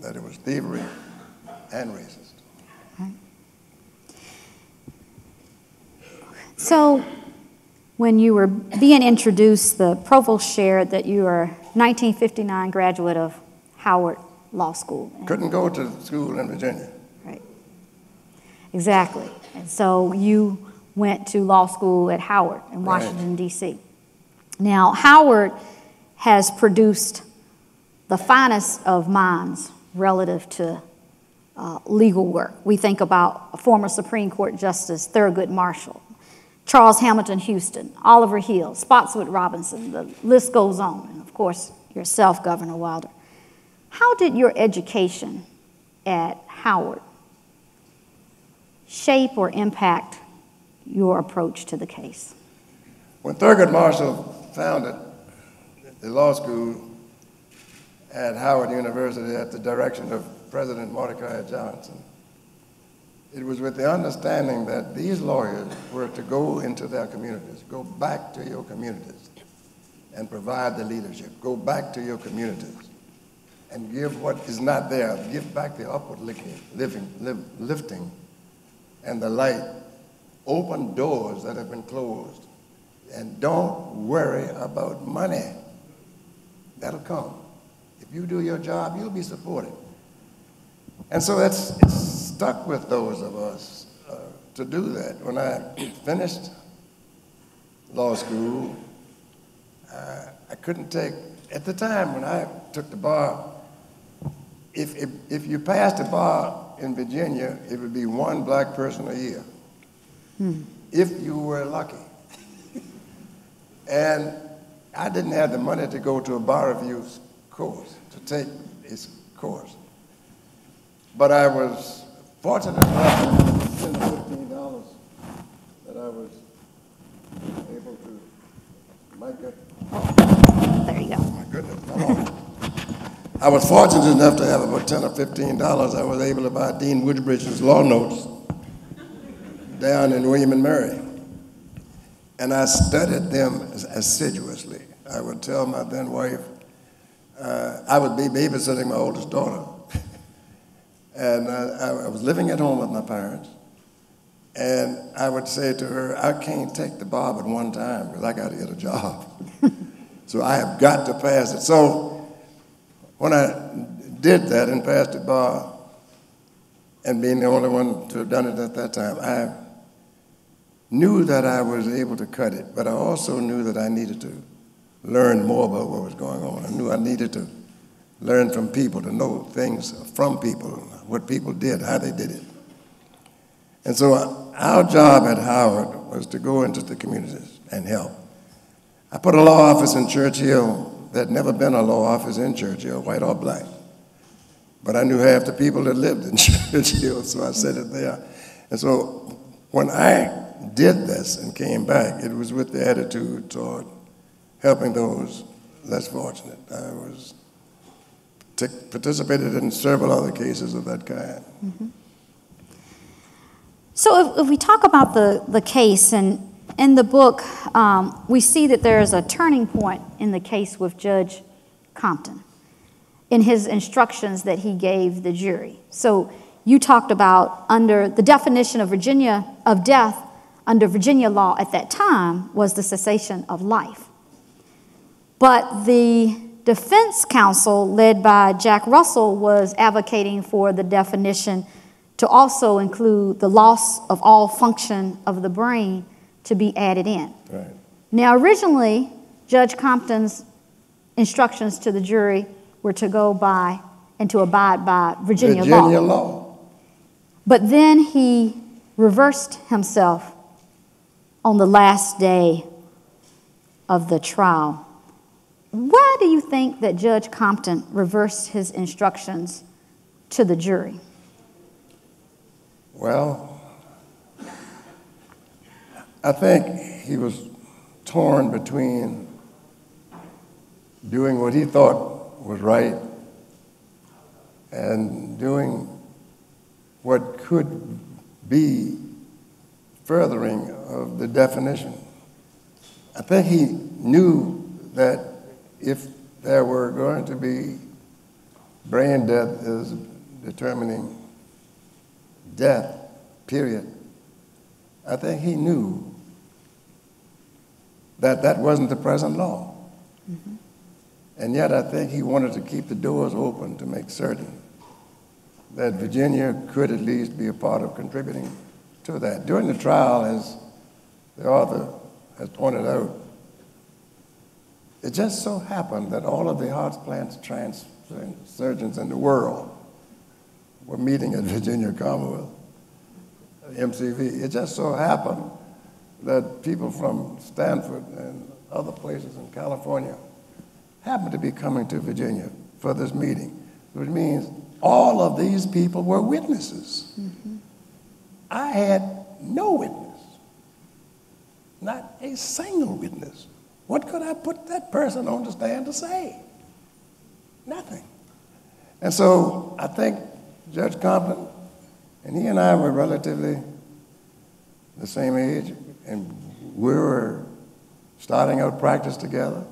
that it was thievery and racist. So, when you were being introduced, the provost shared that you are 1959 graduate of Howard Law School. Couldn't go to school in Virginia. Right. Exactly. And so you went to law school at Howard in Right. Washington, D.C. Now, Howard has produced the finest of minds relative to uh, legal work. We think about former Supreme Court Justice Thurgood Marshall, Charles Hamilton Houston, Oliver Hill, Spotswood Robinson, the list goes on, and of course, yourself, Governor Wilder. How did your education at Howard shape or impact your approach to the case? When Thurgood Marshall founded the law school at Howard University at the direction of President Mordecai Johnson, it was with the understanding that these lawyers were to go into their communities, go back to your communities and provide the leadership, go back to your communities and give what is not there, give back the upward lifting, lifting and the light. Open doors that have been closed. And don't worry about money. That'll come. If you do your job, you'll be supported. And so that's stuck with those of us uh, to do that. When I finished law school, uh, I couldn't take, at the time when I took the bar, if, if, if you passed the bar in Virginia, it would be one black person a year, hmm. if you were lucky. and I didn't have the money to go to a bar reviews course, to take its course. But I was fortunate enough, to or fifteen dollars, that I was able to make it. There you go. Oh, my goodness. I was fortunate enough to have about ten or fifteen dollars. I was able to buy Dean Woodbridge's law notes down in William and Mary. And I studied them assiduously. I would tell my then wife, uh, I would be babysitting my oldest daughter. [laughs] and I, I was living at home with my parents. And I would say to her, I can't take the bar at one time because I got to get a job. [laughs] so I have got to pass it. So when I did that and passed the bar, and being the only one to have done it at that time, I knew that I was able to cut it, but I also knew that I needed to learn more about what was going on. I knew I needed to learn from people, to know things from people, what people did, how they did it. And so uh, our job at Howard was to go into the communities and help. I put a law office in Church Hill that had never been a law office in Church Hill, white or black. But I knew half the people that lived in [laughs] Church Hill, so I said it there. And so when I did this and came back, it was with the attitude toward helping those less fortunate. I was participated in several other cases of that kind. Mm-hmm. So if, if, we talk about the, the case, and in the book, um, we see that there is a turning point in the case with Judge Compton in his instructions that he gave the jury. So you talked about under the definition of Virginia of death under Virginia law at that time was the cessation of life. But the defense counsel, led by Jack Russell, was advocating for the definition to also include the loss of all function of the brain to be added in. Right. Now, originally, Judge Compton's instructions to the jury were to go by and to abide by Virginia, Virginia law. law. But then he reversed himself on the last day of the trial. Why do you think that Judge Compton reversed his instructions to the jury? Well, I think he was torn between doing what he thought was right and doing what could be furthering of the definition. I think he knew that if there were going to be brain death as determining death, period, I think he knew that that wasn't the present law. Mm-hmm. And yet I think he wanted to keep the doors open to make certain that Virginia could at least be a part of contributing to that. During the trial, as the author has pointed out, it just so happened that all of the heart transplant surgeons in the world were meeting at Virginia Commonwealth, MCV. It just so happened that people from Stanford and other places in California happened to be coming to Virginia for this meeting, which means all of these people were witnesses. Mm-hmm. I had no witness, not a single witness. What could I put that person on the stand to say? Nothing. And so I think Judge Compton, and he and I were relatively the same age, and we were starting out practice together.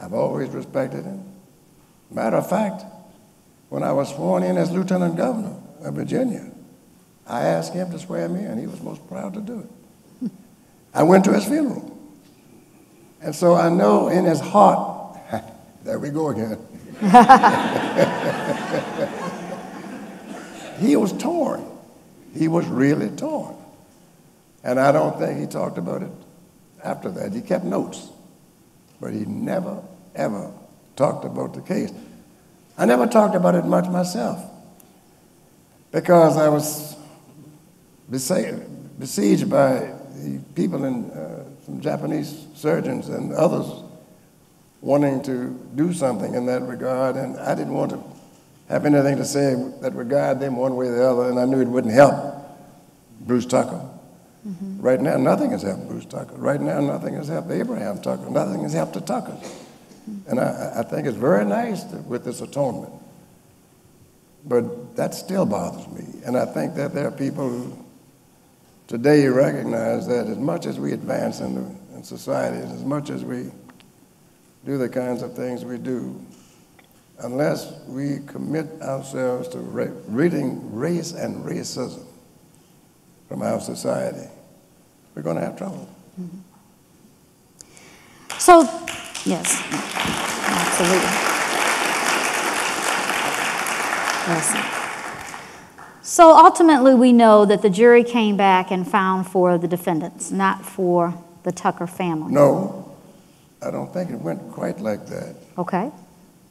I've always respected him. Matter of fact, when I was sworn in as Lieutenant Governor of Virginia, I asked him to swear me in. He was most proud to do it. I went to his funeral. And so I know in his heart, [laughs] there we go again. [laughs] [laughs] he was torn. He was really torn. And I don't think he talked about it after that. He kept notes, but he never, ever talked about the case. I never talked about it much myself because I was besieged by people and uh, some Japanese surgeons and others wanting to do something in that regard, and I didn't want to have anything to say that guide them one way or the other, and I knew it wouldn't help Bruce Tucker. Mm-hmm. Right now, nothing has helped Bruce Tucker. Right now, nothing has helped Abraham Tucker. Nothing has helped the Tuckers. Mm-hmm. And I, I, think it's very nice to, with this atonement. But that still bothers me. And I think that there are people who Today, recognize that as much as we advance in, the, in society, as much as we do the kinds of things we do, unless we commit ourselves to re- reading race and racism from our society, we're going to have trouble. Mm-hmm. So, yes, absolutely. Said. So ultimately, we know that the jury came back and found for the defendants, not for the Tucker family. No, I don't think it went quite like that. Okay?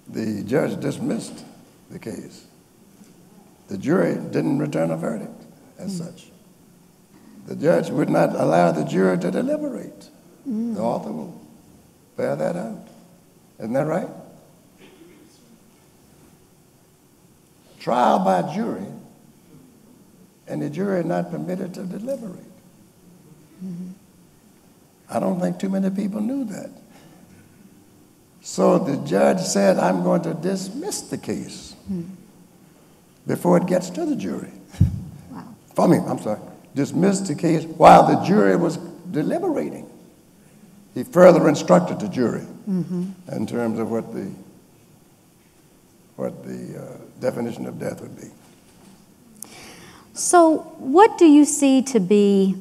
The judge dismissed the case. The jury didn't return a verdict as such. The judge would not allow the jury to deliberate. The mm. author will bear that out. Isn't that right? Trial by jury, and the jury not permitted to deliberate. Mm-hmm. I don't think too many people knew that. So the judge said, I'm going to dismiss the case hmm. before it gets to the jury. For me, I'm sorry, dismiss the case while the jury was deliberating. He further instructed the jury in terms of what the, what the uh, definition of death would be. So, what do you see to be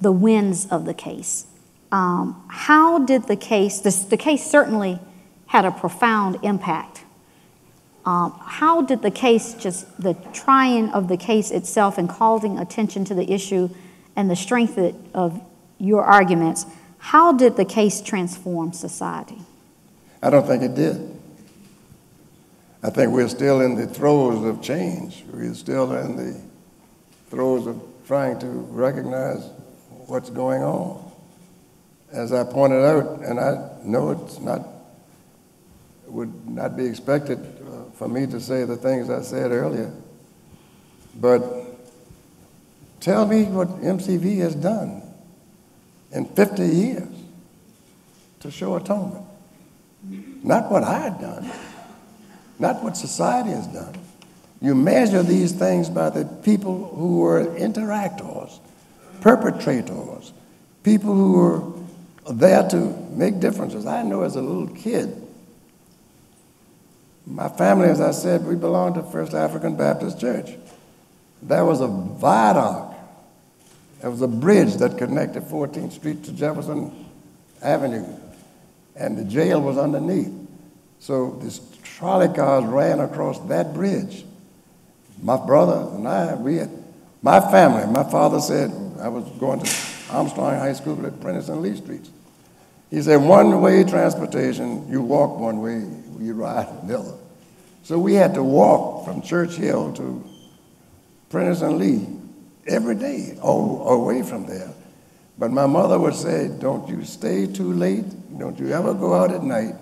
the wins of the case? Um, how did the case, this, the case certainly had a profound impact. Um, how did the case, just the trying of the case itself and calling attention to the issue and the strength of- your arguments, how did the case transform society? I don't think it did. I think we're still in the throes of change. We're still in the throes of trying to recognize what's going on. As I pointed out, and I know it's not, would not be expected for me to say the things I said earlier, but tell me what MCV has done in 50 years to show atonement. Not what I had done, not what society has done. You measure these things by the people who were interactors, perpetrators, people who were there to make differences. I know as a little kid, my family, as I said, we belonged to First African Baptist Church. There was a viaduct, there was a bridge that connected 14th Street to Jefferson Avenue, and the jail was underneath. So these trolley cars ran across that bridge. My brother and I, we had, my family, my father said, I was going to Armstrong High School at Prentice and Lee Streets. He said, one-way transportation, you walk one way, you ride the other. So we had to walk from Church Hill to Prentice and Lee every day, or away from there. But my mother would say, don't you stay too late, don't you ever go out at night,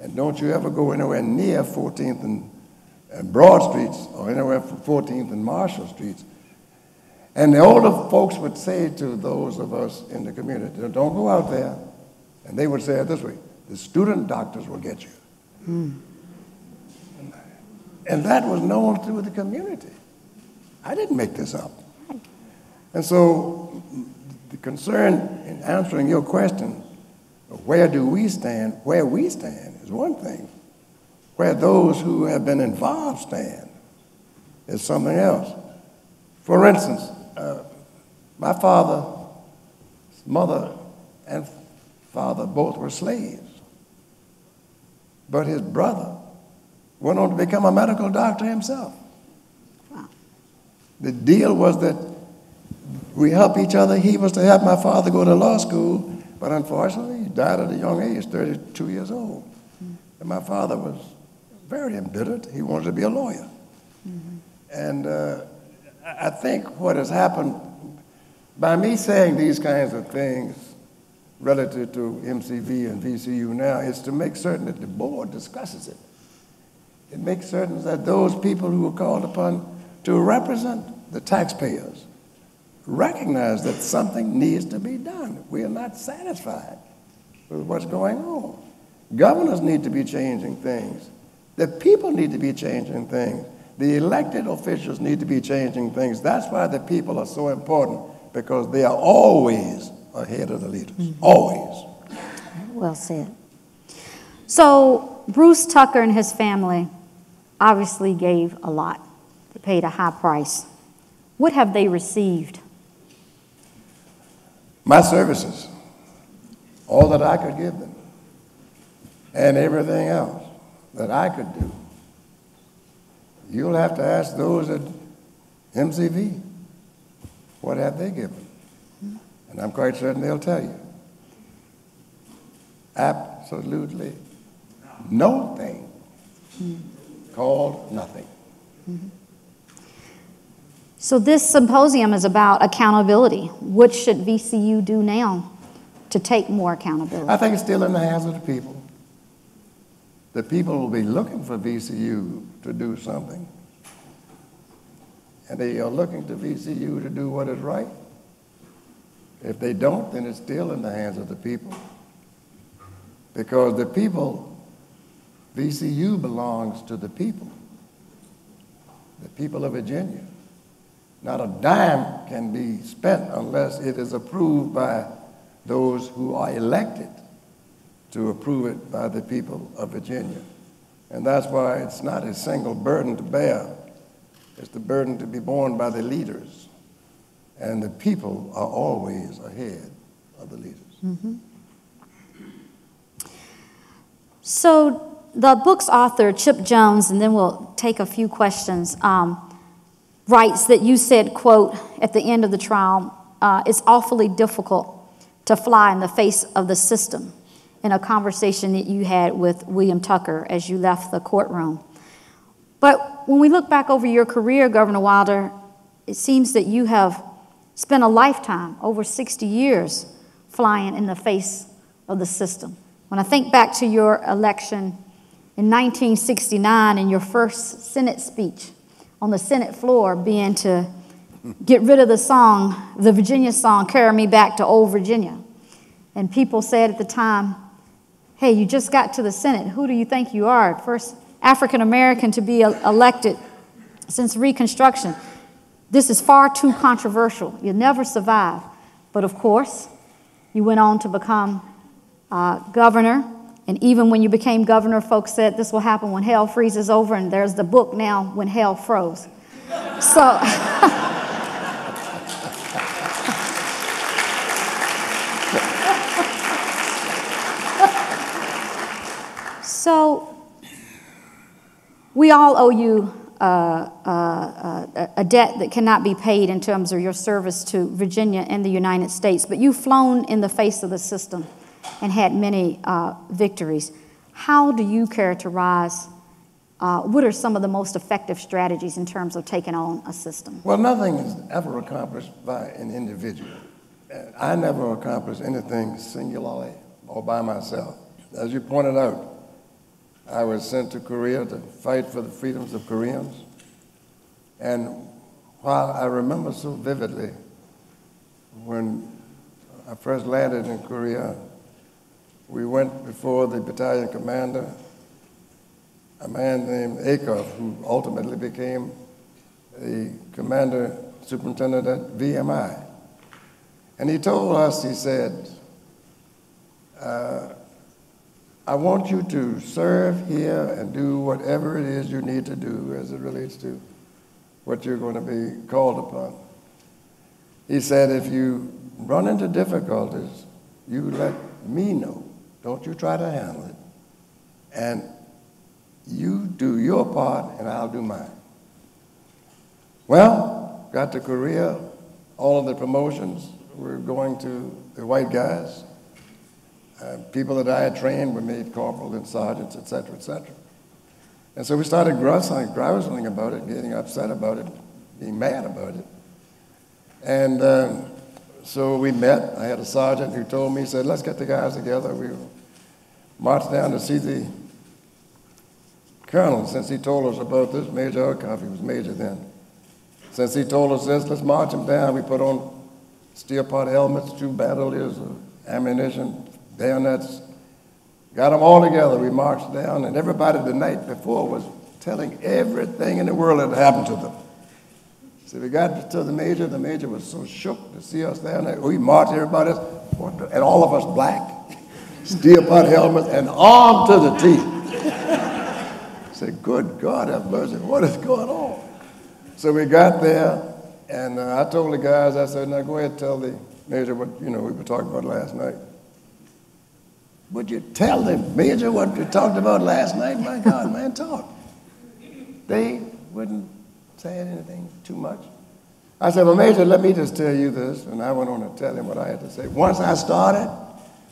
and don't you ever go anywhere near 14th and, and Broad Streets, or anywhere from 14th and Marshall Streets. And the older folks would say to those of us in the community, don't go out there. And they would say it this way, the student doctors will get you. And that was known through the community. I didn't make this up. And so the concern in answering your question, where do we stand, where we stand is one thing. Where those who have been involved stand is something else. For instance, uh, my father, mother, and father both were slaves. But his brother went on to become a medical doctor himself. The deal was that we help each other. He was to help my father go to law school, but unfortunately, he died at a young age, 32 years old. And my father was very embittered. He wanted to be a lawyer. And uh, I think what has happened by me saying these kinds of things relative to MCV and VCU now is to make certain that the board discusses it. It makes certain that those people who are called upon to represent the taxpayers recognize that something needs to be done. We are not satisfied with what's going on. Governors need to be changing things. The people need to be changing things. The elected officials need to be changing things. That's why the people are so important, because they are always ahead of the leaders. Always. Well said. So, Bruce Tucker and his family obviously gave a lot. They paid a high price. What have they received? My services, all that I could give them, and everything else that I could do. you'll have to ask those at MCV, what have they given? And I'm quite certain they'll tell you. Absolutely no thing called nothing. So this symposium is about accountability. What should VCU do now to take more accountability? I think it's still in the hands of the people. The people will be looking for VCU to do something. And they are looking to VCU to do what is right. If they don't, then it's still in the hands of the people. Because the people, VCU belongs to the people, the people of Virginia. Not a dime can be spent unless it is approved by those who are elected to approve it by the people of Virginia. And that's why it's not a single burden to bear. It's the burden to be borne by the leaders. And the people are always ahead of the leaders. So the book's author, Chip Jones, and then we'll take a few questions, um, writes that you said, quote, at the end of the trial, uh, it's awfully difficult to fly in the face of the system in a conversation that you had with William Tucker as you left the courtroom. But when we look back over your career, Governor Wilder, it seems that you have spent a lifetime, over 60 years, flying in the face of the system. When I think back to your election in 1969 and your first Senate speech on the Senate floor being to get rid of the song, the Virginia song, Carry Me Back to Old Virginia. And people said at the time, Hey, you just got to the Senate. Who do you think you are? First African American to be elected since Reconstruction. This is far too controversial. You'll never survive. But of course, you went on to become uh, governor. And even when you became governor, folks said this will happen when hell freezes over. And there's the book now, When Hell Froze. So. [laughs] So, we all owe you a debt that cannot be paid in terms of your service to Virginia and the United States, but you've flown in the face of the system and had many uh, victories. How do you characterize uh, what are some of the most effective strategies in terms of taking on a system? Well, nothing is ever accomplished by an individual. I never accomplished anything singularly or by myself. As you pointed out, I was sent to Korea to fight for the freedoms of Koreans. And while I remember so vividly when I first landed in Korea, we went before the battalion commander, a man named Akoff, who ultimately became the commander superintendent at VMI. And he told us, he said, uh, I want you to serve here and do whatever it is you need to do as it relates to what you're going to be called upon. He said, if you run into difficulties, you let me know. Don't you try to handle it. And you do your part, and I'll do mine. Well, got to Korea. All of the promotions were going to the white guys. Uh, people that I had trained were made corporals and sergeants, et cetera, et cetera. And so we started grousing, grousing about it, getting upset about it, being mad about it. And uh, so we met. I had a sergeant who told me, he said, let's get the guys together. We marched down to see the colonel, since he told us about this, Major Elkoff, he was major then. Since he told us this, let's march him down. We put on steel pot helmets, two bandoliers of ammunition, bayonets, got them all together. We marched down, and everybody the night before was telling everything in the world that happened to them. So we got to the major. The major was so shook to see us there. And we marched everybody, and all of us black, [laughs] steel pot helmets, and armed to the teeth. Said, good God have mercy, what is going on? So we got there, and uh, I told the guys, I said, now go ahead and tell the major what, you know, we were talking about last night. Would you tell the major what we talked about last night? My [laughs] God, man, talk. They wouldn't say anything too much. I said, Well, Major, let me just tell you this. And I went on to tell him what I had to say. Once I started,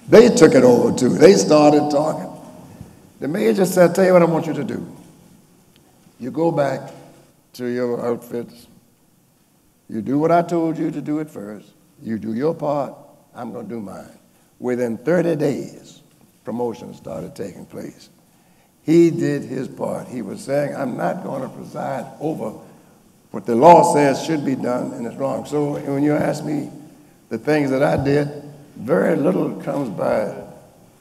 they took it over too. They started talking. The Major said, Tell you what I want you to do. You go back to your outfits. You do what I told you to do at first. You do your part. I'm going to do mine. Within 30 days, promotion started taking place. He did his part. He was saying, I'm not going to preside over what the law says should be done and it's wrong. So when you ask me the things that I did, very little comes by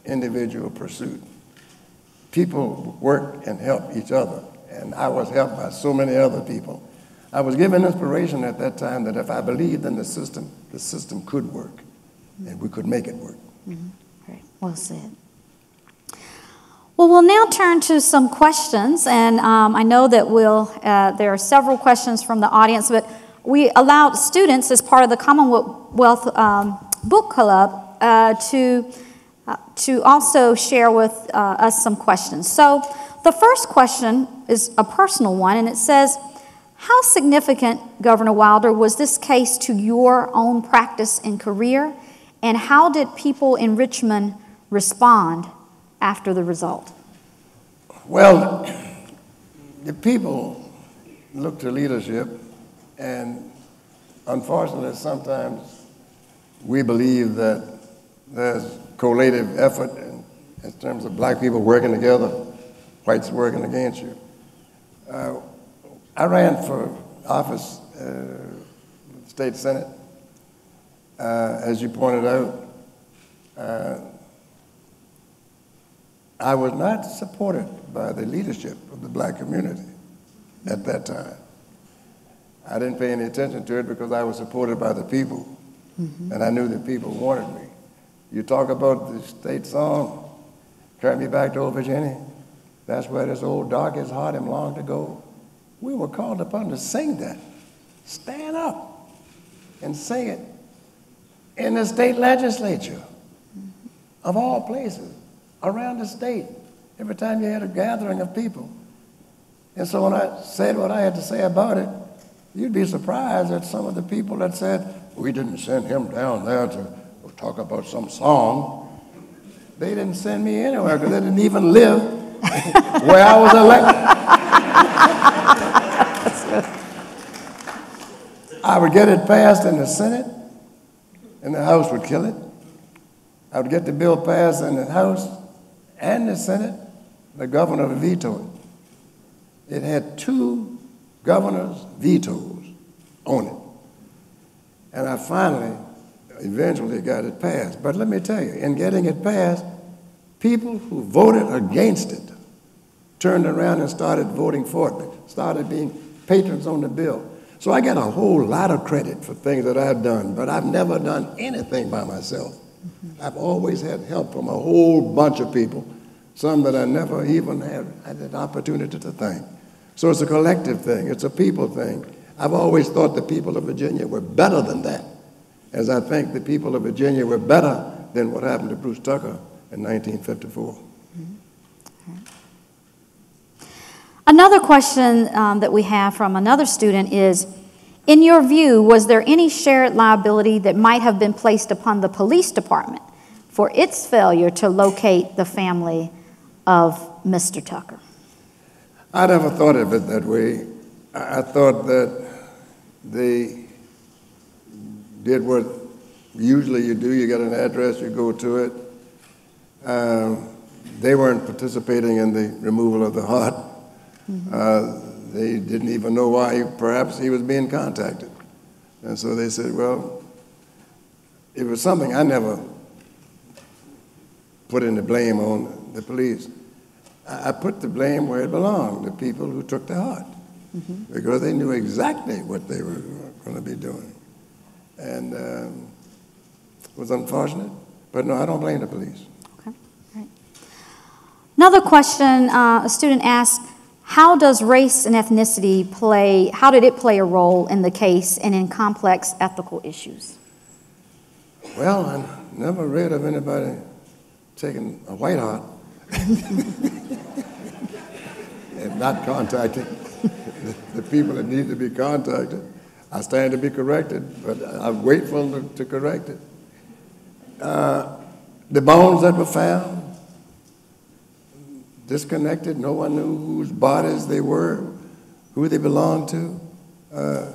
individual pursuit. People work and help each other, and I was helped by so many other people. I was given inspiration at that time that if I believed in the system, the system could work, and we could make it work. Mm-hmm. Great. Well said. Well, we'll now turn to some questions, and um, I know that we'll, uh, there are several questions from the audience, but we allowed students as part of the Commonwealth um, Book Club uh, to, uh, to also share with uh, us some questions. So the first question is a personal one, and it says, how significant, Governor Wilder, was this case to your own practice and career, and how did people in Richmond respond after the result? Well, the people look to leadership, and unfortunately, sometimes we believe that there's collative effort in, in terms of black people working together, whites working against you. Uh, I ran for office, uh, state senate, uh, as you pointed out. I was not supported by the leadership of the black community at that time. I didn't pay any attention to it because I was supported by the people, mm-hmm. and I knew the people wanted me. You talk about the state song, Carry Me Back to Old Virginia. That's where this old darkest heart am long to go. We were called upon to sing that. Stand up and sing it in the state legislature, of all places around the state every time you had a gathering of people. And so when I said what I had to say about it, you'd be surprised at some of the people that said, we didn't send him down there to talk about some song. They didn't send me anywhere because they didn't even live [laughs] where I was elected. I would get it passed in the Senate, and the House would kill it. I would get the bill passed in the House, and the Senate, the governor vetoed it. It had two governor's vetoes on it. And I finally, eventually got it passed. But let me tell you, in getting it passed, people who voted against it turned around and started voting for it, started being patrons on the bill. So I get a whole lot of credit for things that I've done, but I've never done anything by myself. I've always had help from a whole bunch of people, some that I never even had, had an opportunity to thank. So it's a collective thing, it's a people thing. I've always thought the people of Virginia were better than that, as I think the people of Virginia were better than what happened to Bruce Tucker in 1954. Another question um, that we have from another student is in your view, was there any shared liability that might have been placed upon the police department for its failure to locate the family of Mr. Tucker? I never thought of it that way. I thought that they did what usually you do. You get an address, you go to it. Um, they weren't participating in the removal of the [laughs] heart. Mm-hmm. Uh, they didn't even know why he, perhaps he was being contacted. And so they said, well, it was something I never put in the blame on the police. I, put the blame where it belonged, the people who took the heart, mm-hmm. because they knew exactly what they were going to be doing. And um, it was unfortunate, but no, I don't blame the police. Okay, right. Another question uh, a student asked how does race and ethnicity play, how did it play a role in the case and in complex ethical issues? Well, I never read of anybody taking a white heart [laughs] and not contacting [laughs] the, people that need to be contacted. I stand to be corrected, but I'm grateful to, to correct it. Uh, the bones that were found, disconnected, no one knew whose bodies they were, who they belonged to. Uh,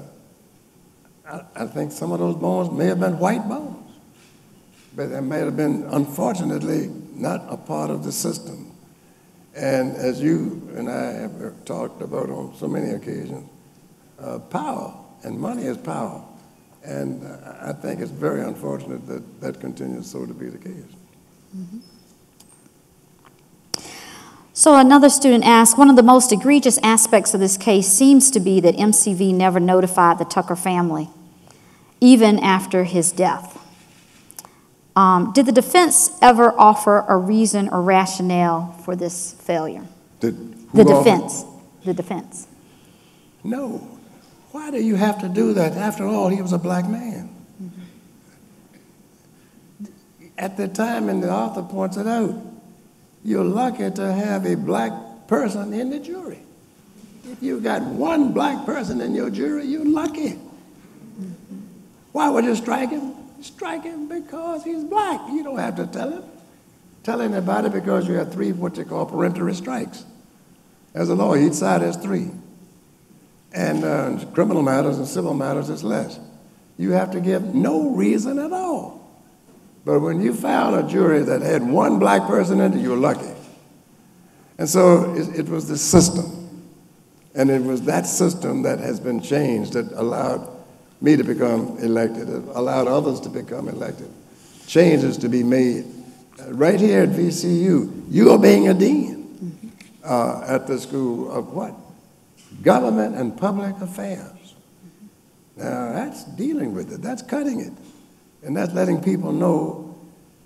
I, I think some of those bones may have been white bones, but they may have been, unfortunately, not a part of the system. And as you and I have talked about on so many occasions, uh, power and money is power. And uh, I think it's very unfortunate that that continues so to be the case. So another student asked, one of the most egregious aspects of this case seems to be that MCV never notified the Tucker family, even after his death. Um, did the defense ever offer a reason or rationale for this failure? Did, The who offered- defense, the defense. No. Why do you have to do that? After all, he was a black man. At the time, and the author points it out, you're lucky to have a black person in the jury. If you've got one black person in your jury, you're lucky. Why would you strike him? Strike him because he's black. You don't have to tell him. Tell anybody because you have three what they call peremptory strikes. As a lawyer, each side has three. And uh, criminal matters and civil matters, it's less. You have to give no reason at all. But when you found a jury that had one black person in it, you were lucky. And so it, it was the system. And it was that system that has been changed that allowed me to become elected, allowed others to become elected. Changes to be made. Uh, Right here at VCU, you are being a dean uh, at the School of what? Government and Public Affairs. Now, that's dealing with it, that's cutting it. And that's letting people know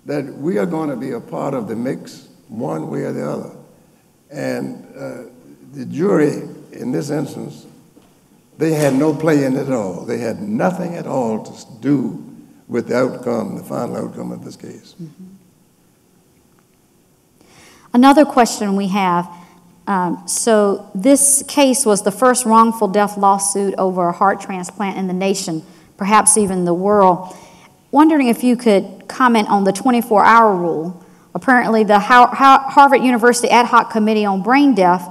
that we are going to be a part of the mix one way or the other. And uh, the jury, in this instance, they had no play in it at all. They had nothing at all to do with the outcome, the final outcome of this case. Another question we have, um, so this case was the first wrongful death lawsuit over a heart transplant in the nation, perhaps even the world. Wondering if you could comment on the 24-hour rule. Apparently, the Har- Har- Harvard University Ad Hoc Committee on Brain Death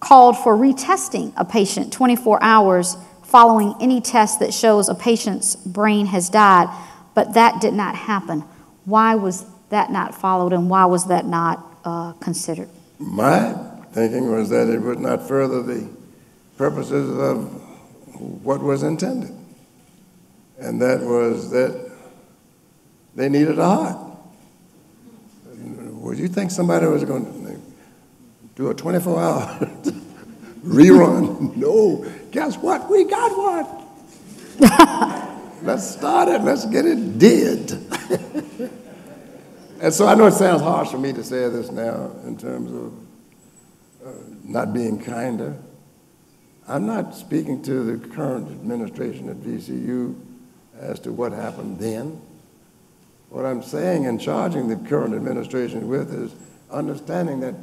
called for retesting a patient 24 hours following any test that shows a patient's brain has died, but that did not happen. Why was that not followed, and why was that not uh, considered? My thinking was that it would not further the purposes of what was intended. And that was that they needed a heart. Would you think somebody was going to do a 24 hour [laughs] rerun? No. Guess what? We got one. Let's start it. Let's get it did. [laughs] and so I know it sounds harsh for me to say this now in terms of uh, not being kinder. I'm not speaking to the current administration at VCU as to what happened then. What I'm saying and charging the current administration with is understanding that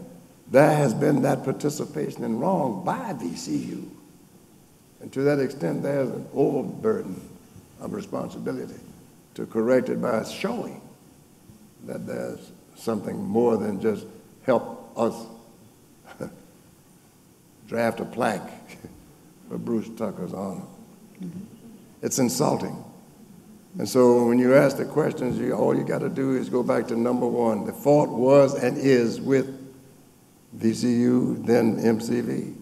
there has been that participation in wrong by VCU. And to that extent, there's an overburden of responsibility to correct it by showing that there's something more than just help us [laughs] draft a plaque [laughs] for Bruce Tucker's honor. Mm-hmm. It's insulting. And so when you ask the questions, you, all you got to do is go back to number one. The fault was and is with VCU, then MCV.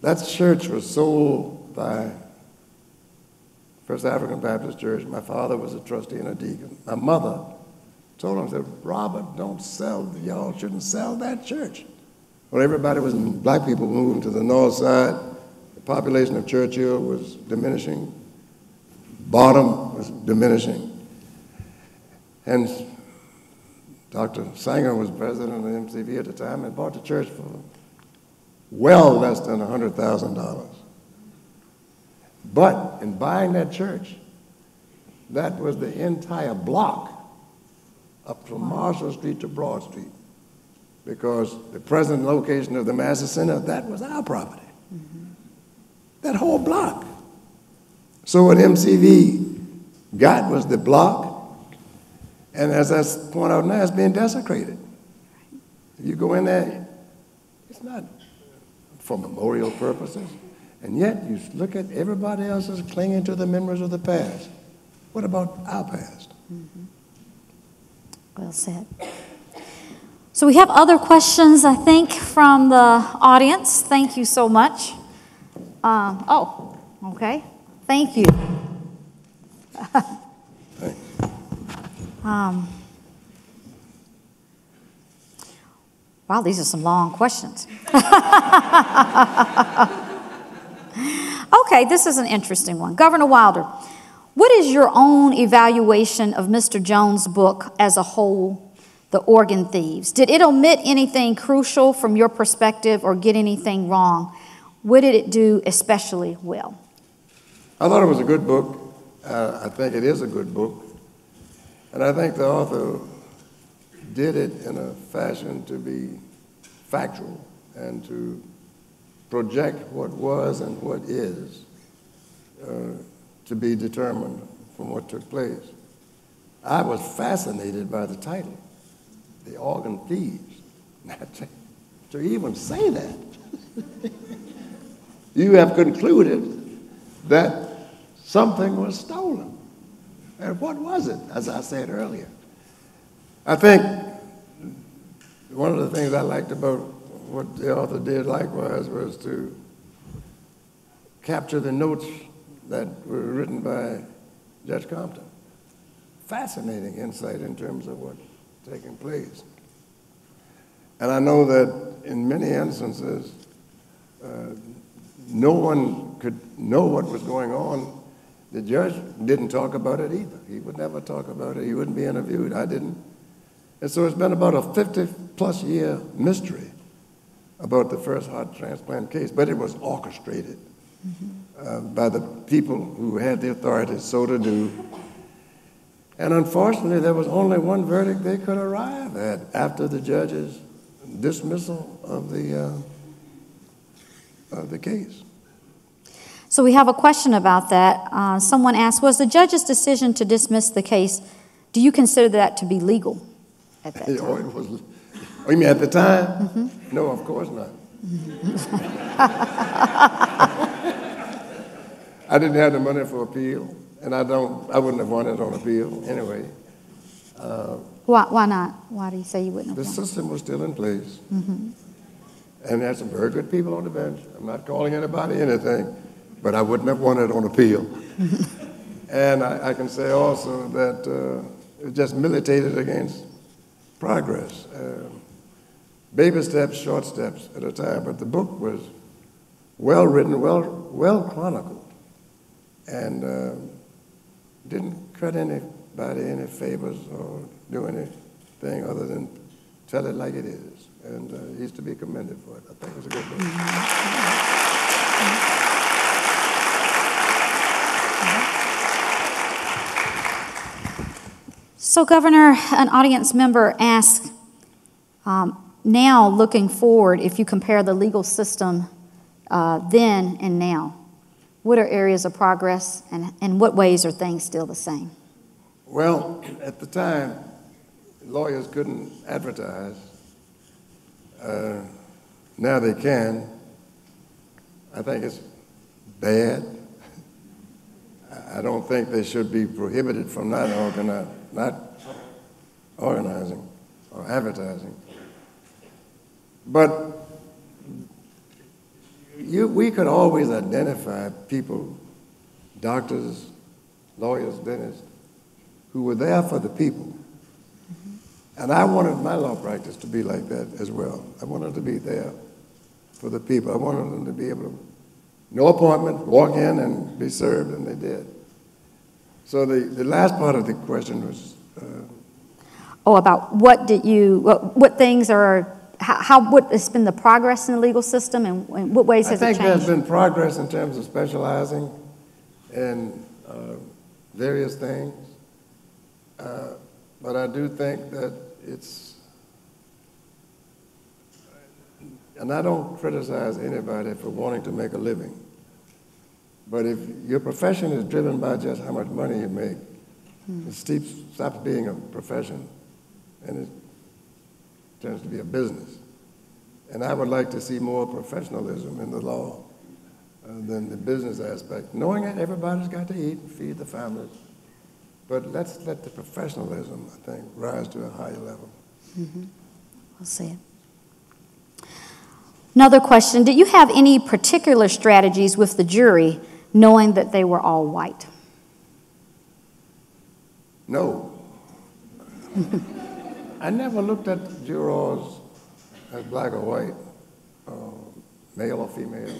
That church was sold by First African Baptist Church. My father was a trustee and a deacon. My mother told him, said, Robert, don't sell, y'all shouldn't sell that church. Well, everybody was, black people moving to the north side. The population of Church Hill was diminishing. Bottom was diminishing. And Dr. Sanger was president of the MCV at the time and bought the church for well less than $100,000. But in buying that church, that was the entire block up from Marshall Street to Broad Street. because the present location of the Massey Center, that was our property. Mm-hmm. That whole block. So what MCV got was the block, and as I point out now, it's being desecrated. You go in there, it's not for memorial purposes, and yet you look at everybody else is clinging to the memories of the past. What about our past? Well said. So we have other questions, I think, from the audience. Thank you so much. Um, oh, okay. Thank you. um, wow, these are some long questions. [laughs] okay, this is an interesting one. Governor Wilder, what is your own evaluation of Mr. Jones' book as a whole, The Organ Thieves? Did it omit anything crucial from your perspective or get anything wrong? What did it do especially well? I thought it was a good book. Uh, I think it is a good book. And I think the author did it in a fashion to be factual and to project what was and what is uh, to be determined from what took place. I was fascinated by the title, The Organ Thieves. [laughs] to even say that, [laughs] you have concluded that something was stolen. And what was it, as I said earlier? I think one of the things I liked about what the author did likewise was to capture the notes that were written by Judge Compton. Fascinating insight in terms of what's taking place. And I know that in many instances, uh, no one could know what was going on. The judge didn't talk about it either. He would never talk about it. He wouldn't be interviewed. I didn't. And so it's been about a 50 plus year mystery about the first heart transplant case, but it was orchestrated mm-hmm. uh, by the people who had the authority so to do. And unfortunately, there was only one verdict they could arrive at after the judge's dismissal of the, uh, of the case. So we have a question about that. Uh, someone asked, was the judge's decision to dismiss the case, do you consider that to be legal at that time? [laughs] oh, it was, oh, you mean at the time? Mm-hmm. No, of course not. [laughs] I didn't have the money for appeal, and I don't. I wouldn't have won it on appeal anyway. Uh, why, why not? Why do you say you wouldn't have? The won? system was still in place, mm-hmm. and had some very good people on the bench. I'm not calling anybody anything but I wouldn't have won it on appeal. and I, I, can say also that uh, it just militated against progress. Uh, baby steps, short steps at a time, but the book was well written, well, well chronicled, and uh, didn't cut anybody any favors or do anything other than tell it like it is. And uh, he's to be commended for it. I think it's a good book. So, Governor, an audience member asked, um, now looking forward, if you compare the legal system uh, then and now, what are areas of progress and in what ways are things still the same? Well, at the time, lawyers couldn't advertise. Uh, now they can. I think it's bad. I don't think they should be prohibited from not organizing not organizing or advertising. But you, we could always identify people, doctors, lawyers, dentists, who were there for the people. Mm-hmm. And I wanted my law practice to be like that as well. I wanted to be there for the people. I wanted them to be able to, no appointment, walk in and be served, and they did. So the, the last part of the question was. Uh, oh, about what did you, what, what things are, how, how, what has been the progress in the legal system and in what ways has it changed? I think there's been progress in terms of specializing in uh, various things. Uh, but I do think that it's and I don't criticize anybody for wanting to make a living. But if your profession is driven by just how much money you make, it stops, stops being a profession and it turns to be a business. And I would like to see more professionalism in the law uh, than the business aspect, knowing that everybody's got to eat and feed the families. But let's let the professionalism, I think, rise to a higher level. We'll see. Another question Did you have any particular strategies with the jury knowing that they were all white? No. [laughs] I never looked at jurors as black or white, uh, male or female.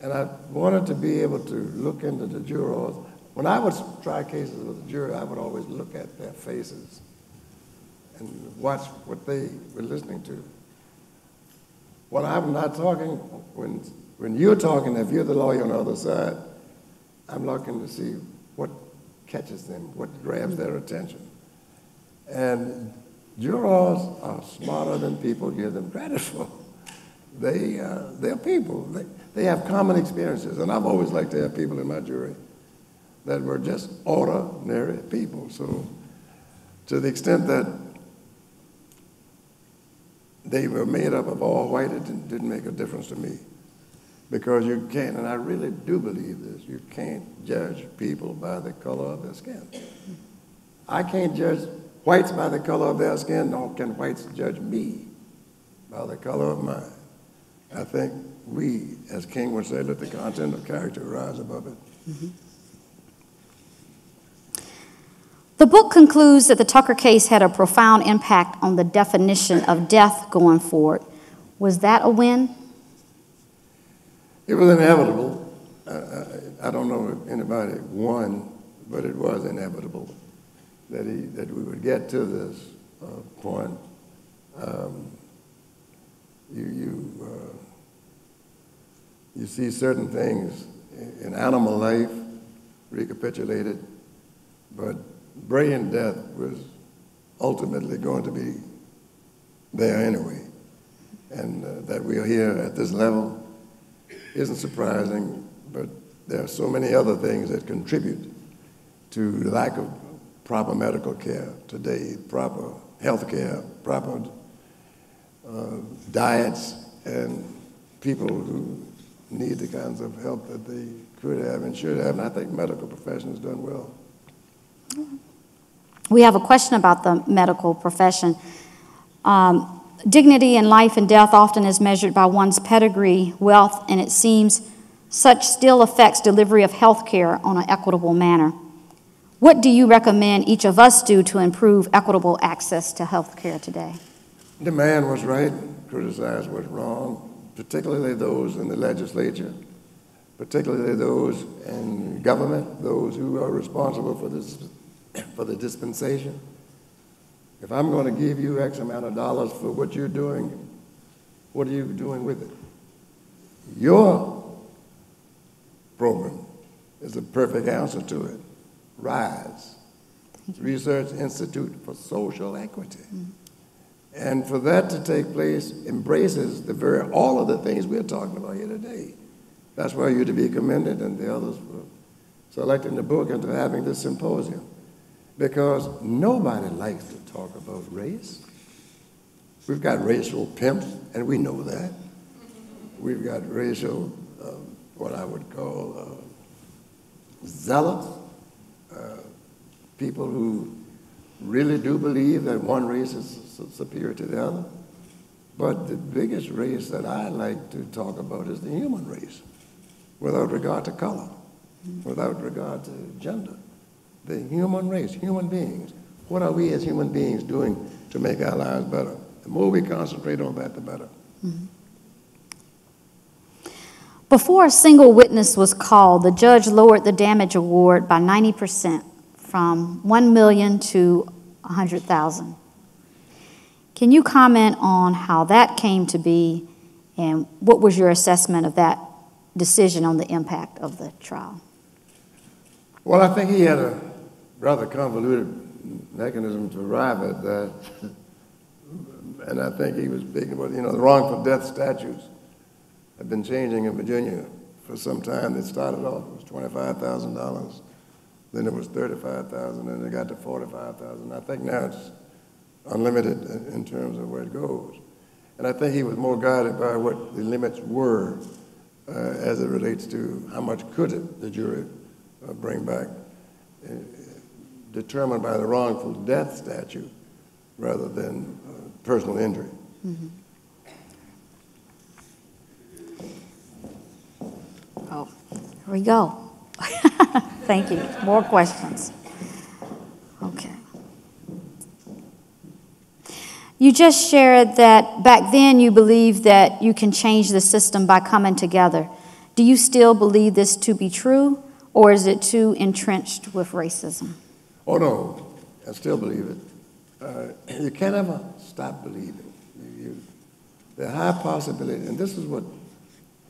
And I wanted to be able to look into the jurors. When I would try cases with the jury, I would always look at their faces and watch what they were listening to. When I'm not talking, when, when you're talking, if you're the lawyer on the other side, I'm looking to see what catches them, what grabs their attention. And jurors are smarter than people give them credit for. They, uh, they're people. They, they have common experiences. And I've always liked to have people in my jury that were just ordinary people. So to the extent that they were made up of all white, it didn't, didn't make a difference to me. Because you can't, and I really do believe this, you can't judge people by the color of their skin. I can't judge whites by the color of their skin, nor can whites judge me by the color of mine. I think we, as King would say, let the content of character rise above it. The book concludes that the Tucker case had a profound impact on the definition of death going forward. Was that a win? It was inevitable. I, I, don't know if anybody won, but it was inevitable that, he, that we would get to this uh, point. Um, you, you, uh, you see certain things in animal life recapitulated, but brain death was ultimately going to be there anyway. And uh, that we are here at this level isn't surprising, but there are so many other things that contribute to the lack of proper medical care today, proper health care, proper uh, diets, and people who need the kinds of help that they could have and should have. And I think medical profession has done well. We have a question about the medical profession. Um, dignity in life and death often is measured by one's pedigree, wealth, and it seems such still affects delivery of health care on an equitable manner. What do you recommend each of us do to improve equitable access to health care today? The man was right, criticized was wrong, particularly those in the legislature, particularly those in government, those who are responsible for this for the dispensation. If I'm going to give you X amount of dollars for what you're doing, what are you doing with it? Your program is a perfect answer to it. RISE, Research Institute for Social Equity. Mm-hmm. And for that to take place embraces the very all of the things we're talking about here today. That's why you're to be commended and the others for selecting the book and to having this symposium because nobody likes to talk about race. We've got racial pimps, and we know that. We've got racial, uh, what I would call uh, zealots, uh, people who really do believe that one race is superior to the other. But the biggest race that I like to talk about is the human race, without regard to color, without regard to gender the human race, human beings. What are we as human beings doing to make our lives better? The more we concentrate on that, the better. Mm-hmm. Before a single witness was called, the judge lowered the damage award by 90% from 1 million to 100,000. Can you comment on how that came to be and what was your assessment of that decision on the impact of the trial? Well, I think he had a rather convoluted mechanism to arrive at that. [laughs] and I think he was big about, you know, the wrongful death statutes have been changing in Virginia for some time. It started off, it was twenty-five thousand dollars, then it was thirty-five thousand, and it got to forty-five thousand. I think now it's unlimited in- in terms of where it goes. And I think he was more guided by what the limits were uh, as it relates to how much could it, the jury uh, bring back, uh, determined by the wrongful death statute rather than uh, personal injury. Oh, here we go. [laughs] Thank you. More questions. Okay. You just shared that back then you believed that you can change the system by coming together. Do you still believe this to be true, or is it too entrenched with racism? Oh, no, I still believe it. Uh, you can't ever stop believing. You, you, the high possibility, and this is what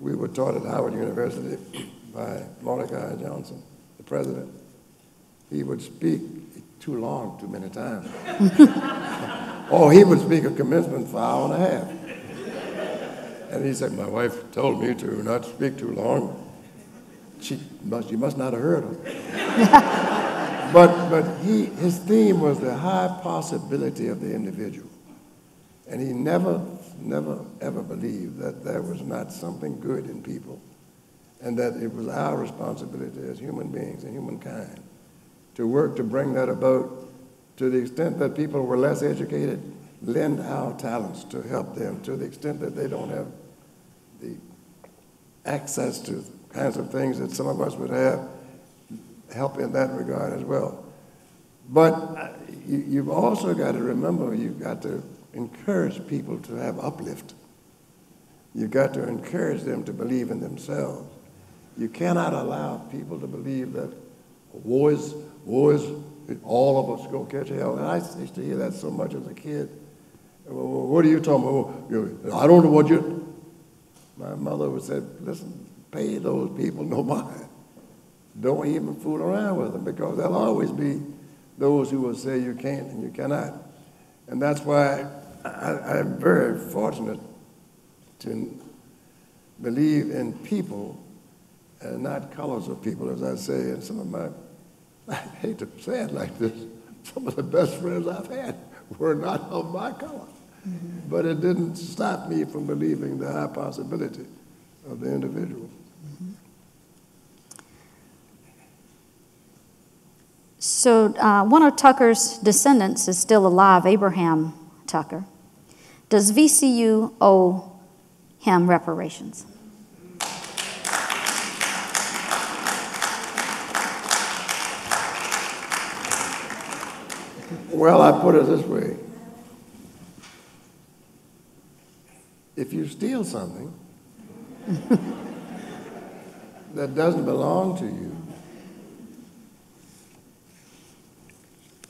we were taught at Howard University [clears throat] by Mordecai Johnson, the president. He would speak too long, too many times. [laughs] or he would speak a commencement for an hour and a half. And he said, My wife told me to not speak too long. She must, you must not have heard her. [laughs] but but he, his theme was the high possibility of the individual. And he never, never, ever believed that there was not something good in people and that it was our responsibility as human beings and humankind to work to bring that about to the extent that people were less educated, lend our talents to help them to the extent that they don't have the access to kinds of things that some of us would have, help in that regard as well. But uh, you, you've also got to remember you've got to encourage people to have uplift. You've got to encourage them to believe in themselves. You cannot allow people to believe that war is, war is, all of us go catch hell. And I used to hear that so much as a kid. What are you talking about? I don't know what you. My mother would say, listen, pay those people no mind. Don't even fool around with them because there'll always be those who will say you can't and you cannot. And that's why I, I'm very fortunate to believe in people and not colors of people, as I say. And some of my, [laughs] I hate to say it like this, some of the best friends I've had were not of my color. Mm-hmm. But it didn't stop me from believing the high possibility of the individual. So, uh, one of Tucker's descendants is still alive, Abraham Tucker. Does VCU owe him reparations? Well, I put it this way. If you steal something [laughs] that doesn't belong to you,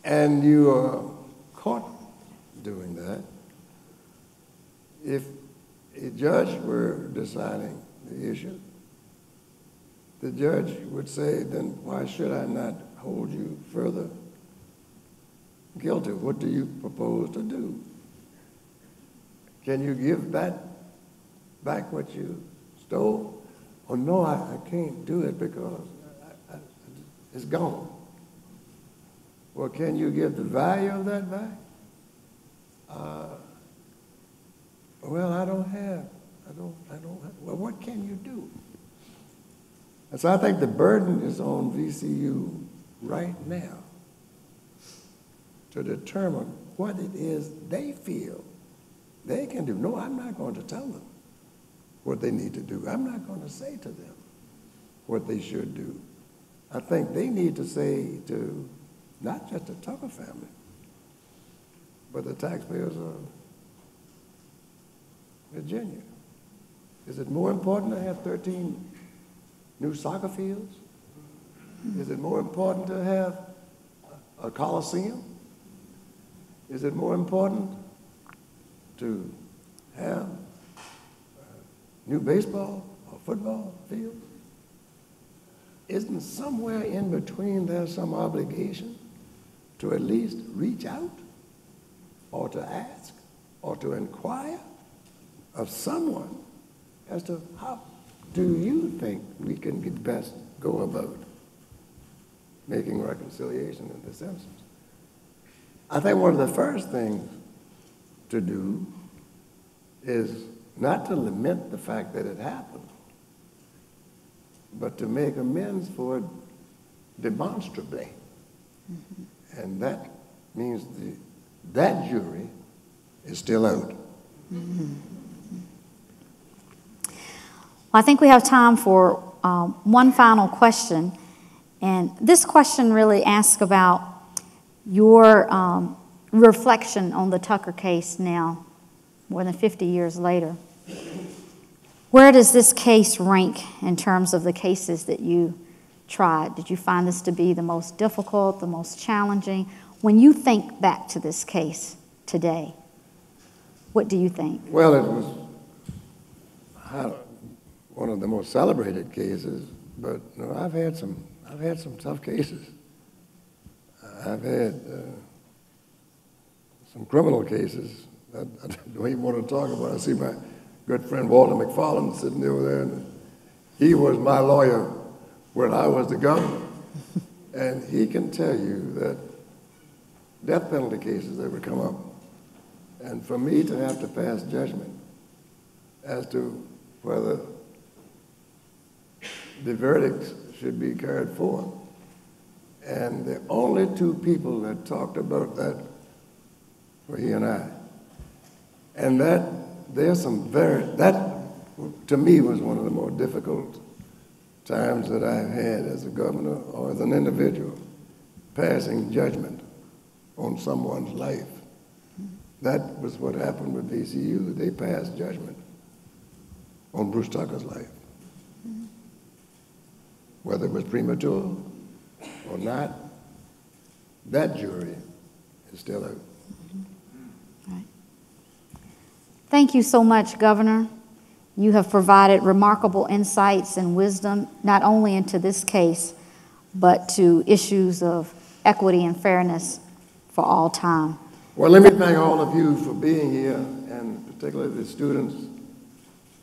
and you are caught doing that, if a judge were deciding the issue, the judge would say, then why should I not hold you further guilty. What do you propose to do? Can you give that back what you stole? Oh, no, I, I can't do it because I, I, it's gone. Well, can you give the value of that back? Uh, well, I don't have. I don't. I don't. Have, well, what can you do? And so I think the burden is on VCU right now to determine what it is they feel they can do. No, I'm not going to tell them what they need to do. I'm not going to say to them what they should do. I think they need to say to not just the Tucker family, but the taxpayers of Virginia. Is it more important to have 13 new soccer fields? Is it more important to have a coliseum? Is it more important to have new baseball or football fields? Isn't somewhere in between there some obligation to at least reach out or to ask or to inquire of someone as to how do you think we can best go about making reconciliation in this instance. I think one of the first things to do is not to lament the fact that it happened, but to make amends for it demonstrably. Mm-hmm. And that means the, that jury is still out. Well, I think we have time for um, one final question. And this question really asks about your um, reflection on the Tucker case now, more than 50 years later. Where does this case rank in terms of the cases that you tried? Did you find this to be the most difficult, the most challenging? When you think back to this case today, what do you think? Well, it was one of the most celebrated cases, but you know, I've had some I've had some tough cases. I've had uh, some criminal cases that I don't even want to talk about. I see my good friend Walter McFarlane sitting over there, and he was my lawyer when I was the governor. And he can tell you that death penalty cases ever come up. And for me to have to pass judgment as to whether the verdicts should be carried forth. And the only two people that talked about that were he and I. And that, there's some very, that to me was one of the more difficult times that I've had as a governor or as an individual, passing judgment on someone's life. That was what happened with VCU, they passed judgment on Bruce Tucker's life. Whether it was premature or not, that jury is still out. Thank you so much, Governor. You have provided remarkable insights and wisdom, not only into this case, but to issues of equity and fairness for all time. Well, let me thank all of you for being here, and particularly the students,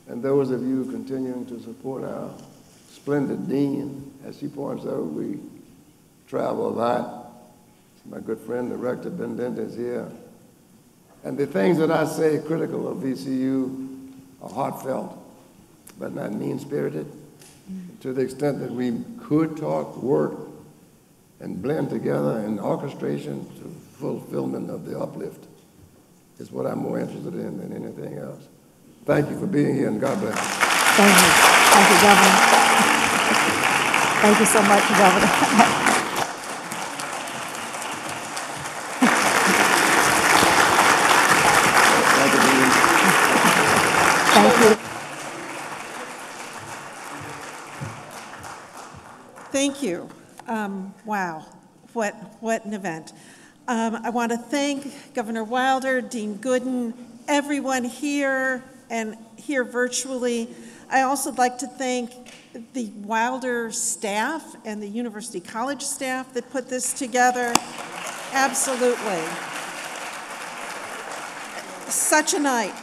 and those of you continuing to support our splendid dean. As she points out, we travel a lot. My good friend, the rector, Ben Dent, is here. And the things that I say critical of VCU heartfelt, but not mean-spirited. To the extent that we could talk, work, and blend together in orchestration to fulfillment of the uplift is what I'm more interested in than anything else. Thank you for being here, and God bless you. Thank you. Thank you, Governor. [laughs] Thank you so much, Governor. [laughs] you. Um, Wow, what, what an event. Um, I want to thank Governor Wilder, Dean Gooden, everyone here and here virtually. I also would like to thank the Wilder staff and the University College staff that put this together. Absolutely. Such a night.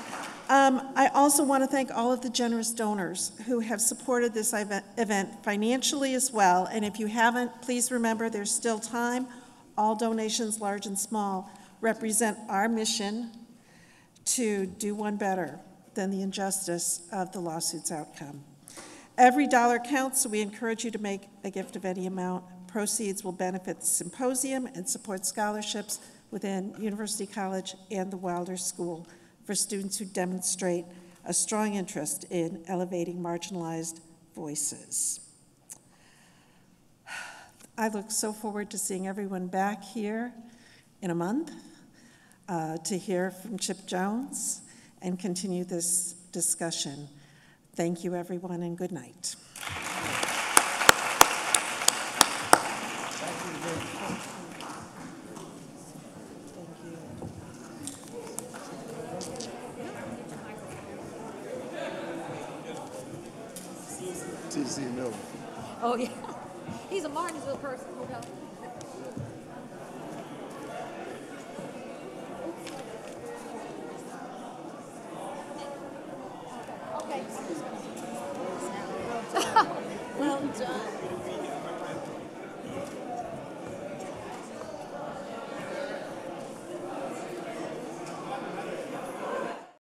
Um, I also want to thank all of the generous donors who have supported this event financially as well. And if you haven't, please remember there's still time. All donations, large and small, represent our mission to do one better than the injustice of the lawsuit's outcome. Every dollar counts, so we encourage you to make a gift of any amount. Proceeds will benefit the symposium and support scholarships within University College and the Wilder School for students who demonstrate a strong interest in elevating marginalized voices. I look so forward to seeing everyone back here in a month uh, to hear from Chip Jones and continue this discussion. Thank you, everyone, and good night. Oh, yeah. [laughs] He's a Martinsville person.